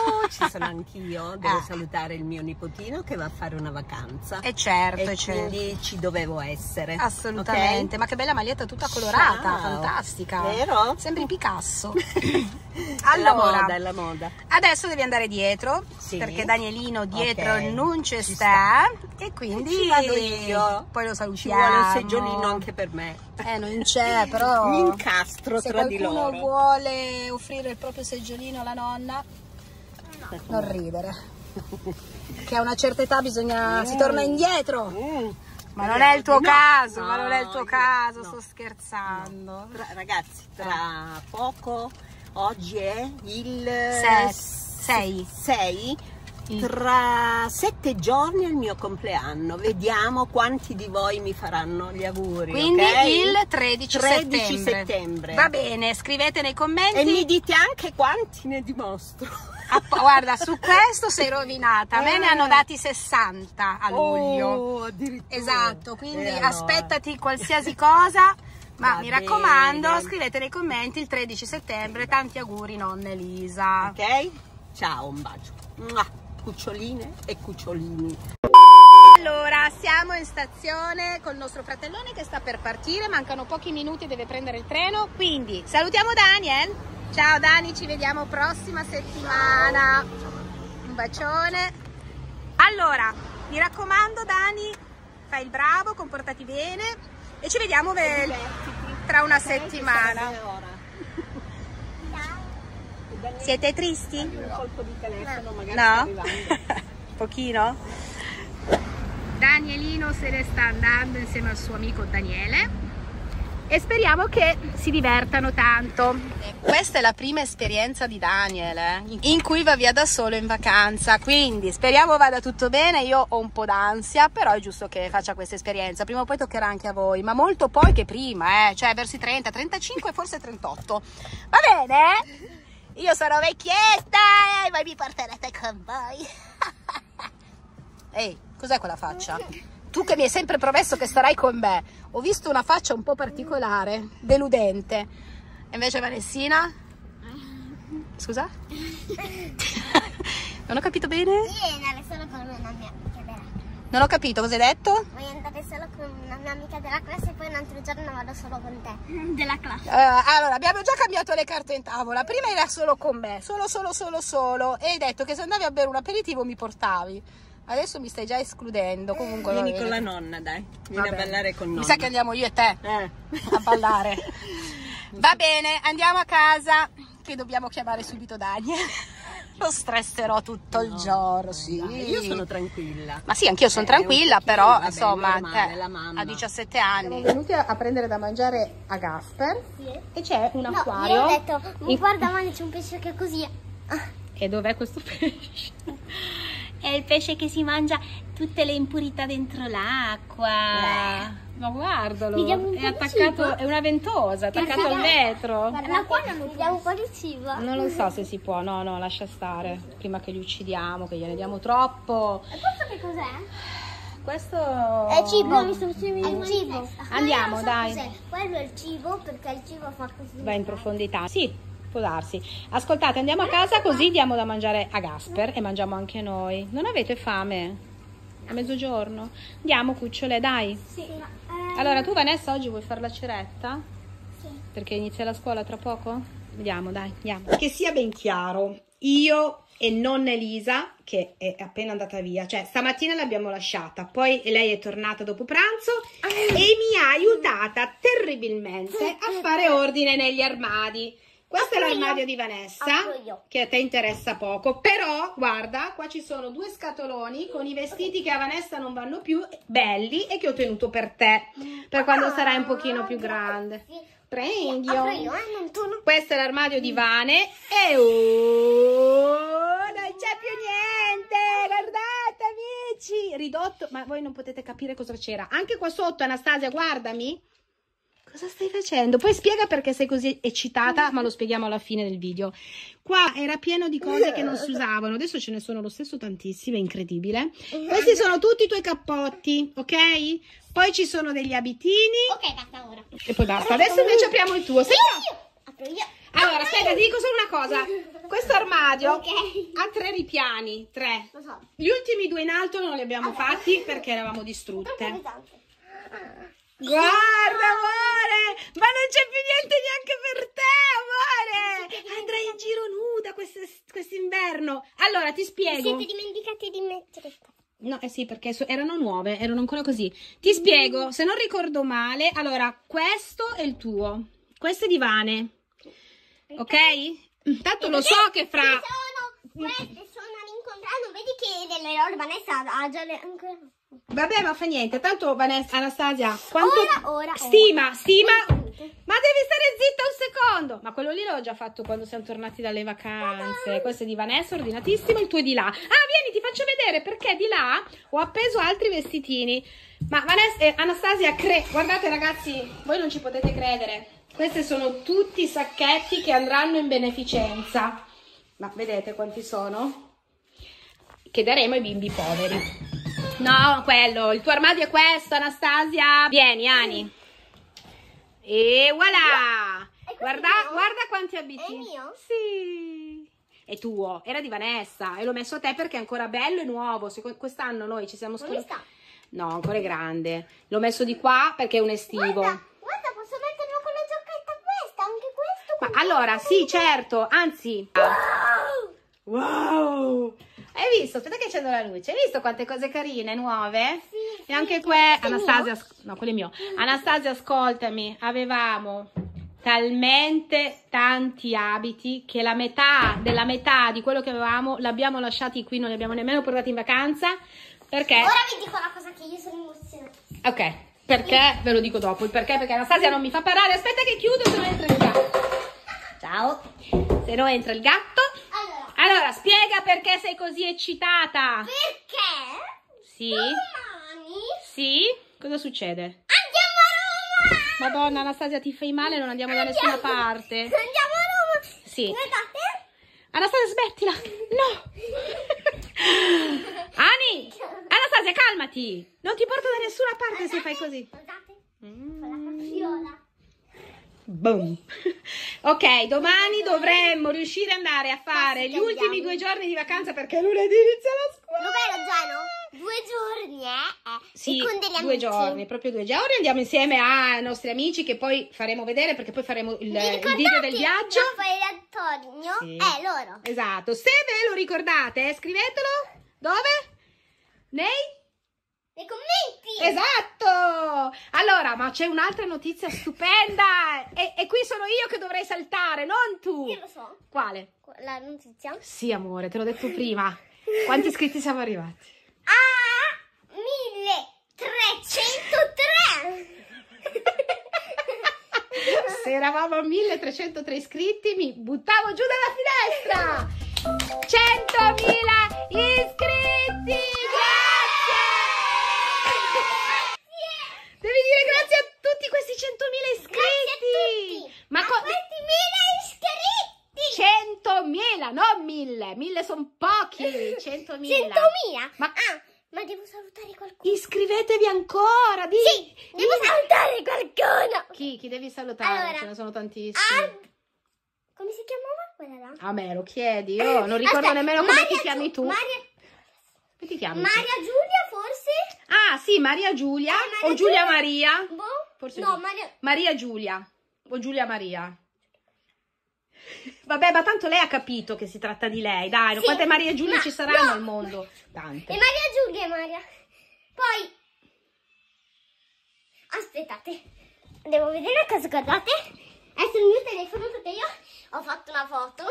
Oh, ci sono [LAUGHS] anch'io, devo Ah. salutare il mio nipotino che va a fare una vacanza. E certo, e e certo. quindi ci dovevo essere. Assolutamente, ok? ma che bella maglietta tutta colorata, Ciao. fantastica. Vero? Sembri Picasso. [LAUGHS] Allora, moda, è la moda. adesso devi andare dietro, Sì. perché Danielino dietro Ok, non ci ci sta, e quindi Ci vado io. poi lo Ci salutiamo. vuole un seggiolino anche per me. Eh, non c'è, però Mi incastro se tra di qualcuno loro. vuole offrire il proprio seggiolino alla nonna, non ridere. Che a una certa età bisogna si torna indietro. Mm. Ma non è il tuo No, caso, no, ma non è il tuo caso, no. sto scherzando. Tra- ragazzi, tra poco, oggi è il Se- sei. 6, tra sette giorni è il mio compleanno. Vediamo quanti di voi mi faranno gli auguri. Quindi ok? il 13, 13 settembre. settembre. Va bene, scrivete nei commenti. E mi dite anche quanti ne dimostro. Ah, guarda, su [LAUGHS] questo sei rovinata. A me ne Eh. hanno dati 60 a luglio. Oh, addirittura. Esatto, quindi E allora? aspettati qualsiasi cosa. Ma Va mi raccomando, bene. scrivete nei commenti il 13 settembre. Tanti auguri, nonna Elisa. Ok? Ciao, un bacio. Cuccioline e cucciolini. Allora, siamo in stazione col nostro fratellone che sta per partire. Mancano pochi minuti, deve prendere il treno. Quindi salutiamo Daniel. Ciao Dani, ci vediamo prossima settimana. Un bacione. Allora, mi raccomando Dani, fai il bravo, comportati bene e ci vediamo ve- tra una settimana. Siete tristi? Un colpo di telefono magari No? [LAUGHS] Pochino? Danielino se ne sta andando insieme al suo amico Daniele e speriamo che si divertano tanto. Questa è la prima esperienza di Daniel eh, in cui va via da solo in vacanza, quindi speriamo vada tutto bene. Io ho un po' d'ansia, però è giusto che faccia questa esperienza. Prima o poi toccherà anche a voi, ma molto poi che prima, eh, cioè verso i 30, 35 forse 38. Va bene? Io sono vecchietta e voi mi porterete con voi. Ehi, cos'è quella faccia? Tu che mi hai sempre promesso che starai con me. Ho visto una faccia un po' particolare, deludente. E invece Vanessina? Scusa? [LAUGHS] non ho capito bene? Voglio andare solo con una mia Non ho capito, cosa hai detto? Voglio andare solo con una mia amica della classe e poi un altro giorno vado solo con te. [LAUGHS] Della classe. Eh, allora, abbiamo già cambiato le carte in tavola. Prima era solo con me, solo, solo, solo, solo. E hai detto che se andavi a bere un aperitivo mi portavi. Adesso mi stai già escludendo. Comunque, Vieni con la nonna, dai. Vieni Va a ballare con nonna. Mi sa che andiamo io e te. Eh. a ballare. [LAUGHS] Va bene, andiamo a casa che dobbiamo chiamare subito Daniel. Lo stresserò tutto il giorno, sì. Dai, io sono tranquilla. Ma sì, anch'io sono Eh, tranquilla, però vabbè, insomma, normale, la mamma. a 17 anni. Siamo venuti a prendere da mangiare a Gasper e c'è un No, io ho detto, guarda Mani c'è un pesce che è così. E dov'è questo pesce? È il pesce che si mangia tutte le impurità dentro l'acqua. Ma guardalo, un è attaccato, è una ventosa, è attaccato al vetro. Ma qua non vediamo un po' di cibo. Non lo so se si può, no, no, lascia stare, prima che li uccidiamo, che gliene diamo troppo. E questo che cos'è? Questo È cibo. È il cibo. Andiamo, so dai. Quello è il cibo perché il cibo fa così. va in profondità. Sì, può darsi. Ascoltate, andiamo a casa così diamo da mangiare a Gasper e mangiamo anche noi. Non avete fame? A mezzogiorno? Andiamo, cucciole, dai. Sì. Allora, tu Vanessa oggi vuoi fare la ceretta? Perché inizia la scuola tra poco? Vediamo, dai, andiamo. Che sia ben chiaro, io e nonna Elisa, che è appena andata via, cioè stamattina l'abbiamo lasciata, poi lei è tornata dopo pranzo e mi ha aiutata terribilmente a fare ordine negli armadi. Questo è l'armadio di Vanessa, che a te interessa poco. Però, guarda, qua ci sono due scatoloni con i vestiti che a Vanessa non vanno più, belli, e che ho tenuto per te, per quando sarai un pochino più grande. Apro io, eh, Questo è l'armadio di Vane e oh, non c'è più niente, guardate amici, ridotto, ma voi non potete capire cosa c'era. Anche qua sotto Anastasia, guardami. Cosa stai facendo? Poi spiega perché sei così eccitata, ma lo spieghiamo alla fine del video. Qua era pieno di cose che non si usavano, adesso ce ne sono lo stesso tantissime, incredibile. Questi sono tutti i tuoi cappotti, ok? Poi ci sono degli abitini Ok, basta ora. e poi basta. Adesso invece apriamo il tuo. Sei pronto? Apro io. Allora, aspetta, ti dico solo una cosa. Questo armadio Ok. ha tre ripiani, tre. Lo so. Gli ultimi due in alto non li abbiamo fatti perché eravamo distrutte. Guarda, amore! Ma non c'è più niente neanche per te, amore! Andrai in giro nuda quest- quest'inverno. Allora, ti spiego. Siete dimenticati di mettere No, eh sì, perché erano nuove, erano ancora così. Ti spiego, se non ricordo male, allora, questo è il tuo. Questo è di Vane. Ok? Tanto lo so che fra... Sono, queste sono all'incontrario, vedi che delle loro Vanessa ha già le... ancora... Vabbè, ma fa niente. Tanto Vanessa, Anastasia, quanto... Ora, ora, ora. Stima, stima... Niente. Ma devi stare zitta un secondo. Ma quello lì l'ho già fatto quando siamo tornati dalle vacanze. Questo è di Vanessa, ordinatissimo. Il tuo è di là. Ah, vieni, ti faccio vedere perché di là ho appeso altri vestitini. Ma Vanessa, eh, Anastasia, cre- guardate ragazzi, voi non ci potete credere. Questi sono tutti sacchetti che andranno in beneficenza. Ma vedete quanti sono? Che daremo ai bimbi poveri. No, quello, il tuo armadio è questo, Anastasia. Vieni, Ani. E voilà! Guarda, guarda quanti abiti. È mio? Sì. È tuo, era di Vanessa e l'ho messo a te perché è ancora bello e nuovo. Quest'anno noi ci siamo sta. No, ancora è grande. L'ho messo di qua perché è un estivo. Guarda, guarda, posso metterlo con la giacchetta questa, anche questo. Ma allora, sì, certo, anzi. Wow! Wow! Hai visto? Aspetta che accendo la luce. Hai visto quante cose carine, nuove? Sì, E anche sì, è Anastasia, mio. no, quello è mio. Anastasia, ascoltami, avevamo talmente tanti abiti che la metà della metà di quello che avevamo l'abbiamo lasciati qui, non li abbiamo nemmeno portati in vacanza perché Ora vi dico la cosa che io sono emozionata. Ok, perché ve lo dico dopo, il perché perché Anastasia non mi fa parlare. Aspetta che chiudo se no entra il gatto. Ciao. Se no entra il gatto. Allora, spiega perché sei così eccitata. perché Sì? domani Sì? Cosa succede? andiamo a Roma! Madonna, Anastasia, ti fai male, non andiamo da nessuna parte. Andiamo a Roma! Sì. Guardate! Anastasia, smettila! No! [LAUGHS] Ani! Anastasia, calmati! Non ti porto da nessuna parte se fai così. Guardate! Con la capriola. Boom. Ok, domani dovremmo riuscire ad andare a fare gli ultimi due giorni di vacanza perché lunedì inizia la scuola. Lo zaino? Due giorni, eh? eh. Sì, E con degli due amici. giorni, proprio due giorni. Andiamo insieme ai nostri amici che poi faremo vedere perché poi faremo il, il video del viaggio. Raffaele Antonio? Sì. Eh, loro. Esatto, se ve lo ricordate, scrivetelo. Dove? Nei? Nei commenti. Esatto! Allora, ma c'è un'altra notizia stupenda e, e qui sono io che dovrei saltare, non tu. Io lo so. Quale? La notizia. Sì, amore, te l'ho detto prima. Quanti iscritti siamo arrivati? A 1303. Se eravamo a 1303 iscritti, mi buttavo giù dalla finestra! 100.000 iscritti! Grazie! Devi dire grazie a tutti questi 100.000 iscritti! Grazie. Ma co- questi mille iscritti. 100.000, non 1000! 1000 sono pochi! [LAUGHS] 100.000! 100.000. Ma- Ah, ma devo salutare qualcuno. Iscrivetevi ancora! Di... Sì, devo salutare qualcuno. Chi? Chi devi salutare? Allora, Ce ne sono tantissimi. Ah, come si chiamava quella là? A me lo chiedi? Io non ricordo Aspetta, nemmeno come Maria ti chiami tu. Maria, Come ti chiami? Maria Giulia forse? Ah, sì, Maria Giulia Ah, Maria o Giulia Giulia. Maria? Boh? Forse no. Maria... Maria Giulia o Giulia Maria. Vabbè, ma tanto lei ha capito che si tratta di lei, dai, Sì, quante Maria Giulia ma ci saranno no. al mondo? E Tante. Maria Giulia e Maria. Poi... Aspettate. Devo vedere cosa, guardate. Adesso sul mio telefono perché io ho fatto una foto.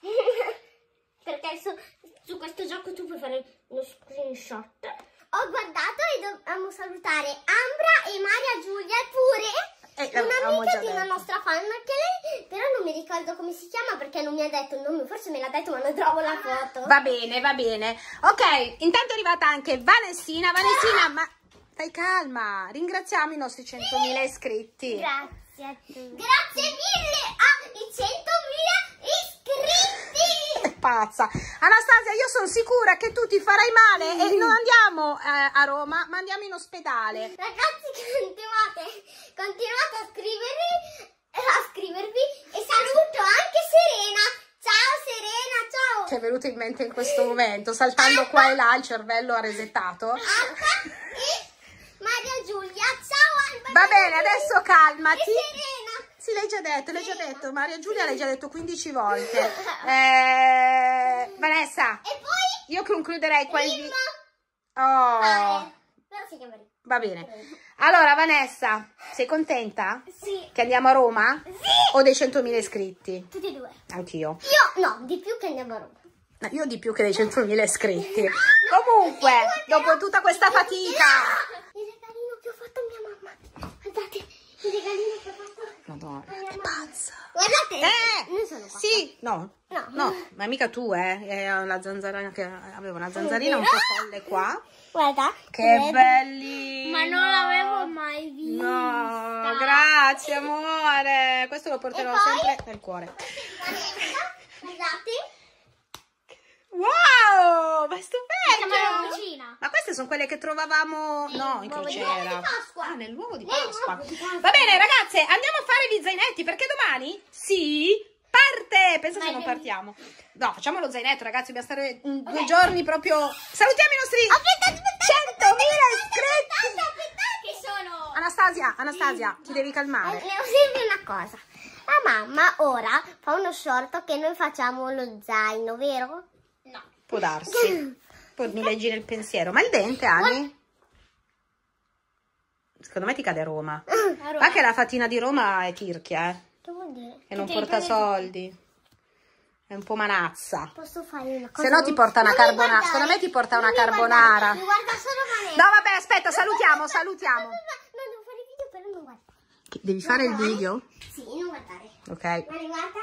[LAUGHS] perché su, su questo gioco tu puoi fare uno screenshot. Ho guardato e dobbiamo salutare Ambra e Maria Giulia pure Eh, un'amica di una nostra fan che lei però non mi ricordo come si chiama perché non mi ha detto il nome, forse me l'ha detto ma non trovo la foto. Va bene, va bene. Ok, intanto è arrivata anche Vanessina. Vanessina, ma stai calma. Ringraziamo i nostri 100.000 iscritti. Grazie a tutti. Grazie mille ai 100.000 iscritti. È pazza. Anastasia, io sono sicura che tu ti farai male e non andiamo eh, a Roma, ma andiamo in ospedale. Ragazzi, [LAUGHS] continuate, continuate a scrivervi, a scrivervi e saluto anche Serena. Ciao Serena, ciao. Che è venuto in mente in questo momento, saltando qua e là, il cervello ha resettato. E Maria Giulia, ciao Alba. Va bene, adesso calmati. Sì, l'hai già detto, l'hai già detto. Maria Giulia l'hai già detto 15 volte. [LAUGHS] Eh, Vanessa, E poi io concluderei qua video. Oh, Fare. Però si chiama Rim. va bene. Allora, Vanessa, sei contenta? Sì. Che andiamo a Roma? Sì. O dei 100.000 iscritti? Tutti e due. Anch'io. Io no, di più che andiamo a Roma. No, Io di più che dei 100.000 iscritti. [LAUGHS] Comunque, dopo tutta questa fatica. Il regalino che ho fatto a mia mamma. Guardate, il regalino che ho fatto Madonna, è pazza. Guardate, Eh, non sono qua. sì, no. No. No, ma mica tu, eh. È la zanzarina che aveva una zanzarina un po' folle qua. Guarda. Che bellino. Ma non l'avevo mai vista. No, grazie amore. Questo lo porterò poi? sempre nel cuore. Guardate. Wow, ma è Siamo alla stupendo. cucina. Ma queste sono quelle che trovavamo no, in crociera. Ah, nell'uovo di Pasqua. di Pasqua. Va bene, ragazze, andiamo a fare gli zainetti perché domani sì, parte. Pensa se Ma non partiamo. No, facciamo lo zainetto, ragazzi, dobbiamo stare mm, due Ok. giorni proprio Salutiamo i nostri Aspetta, aspetta. 100.000 iscritti. Che sono? Anastasia, Anastasia, ti devi Eh, calmare. Le ho sempre una cosa. La mamma ora fa uno short che noi facciamo lo zaino, vero? No. Può darsi. [CLEARS THROAT] Poi mi leggi nel pensiero. Ma il dente, Ani? Secondo me ti cade a Roma. Ma che la fatina di Roma è tirchia, eh. Che vuol dire? E non Che porta devi- soldi. È un po' manazza. Posso fare una cosa? Se no ti porta una Non carbonara. Secondo me ti porta Non una carbonara. Mi guarda solo. No, vabbè, aspetta, salutiamo, salutiamo. No, devo fare il video però non guardare. Devi fare il video? Sì, non guardare. Ok. Ma guarda.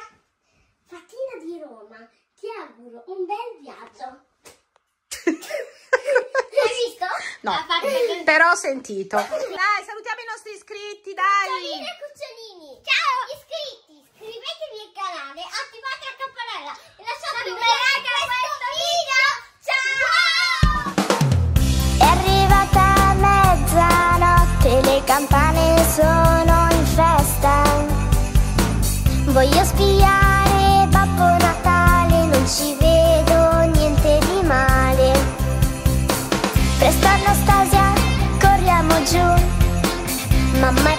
Fatina di Roma. Ti auguro un bel viaggio. Hai visto? No. Però ho sentito. Dai, salutiamo i nostri iscritti, dai. Cucciolini e cucciolini. Ciao! Iscritti, iscrivetevi al canale, attivate la campanella e lasciate un like a questo video. Ciao! È arrivata mezzanotte, le campane sono in festa. Voglio spiare Babbo Natale, non ci vedo Presto Anastasia, corriamo giù. Mamma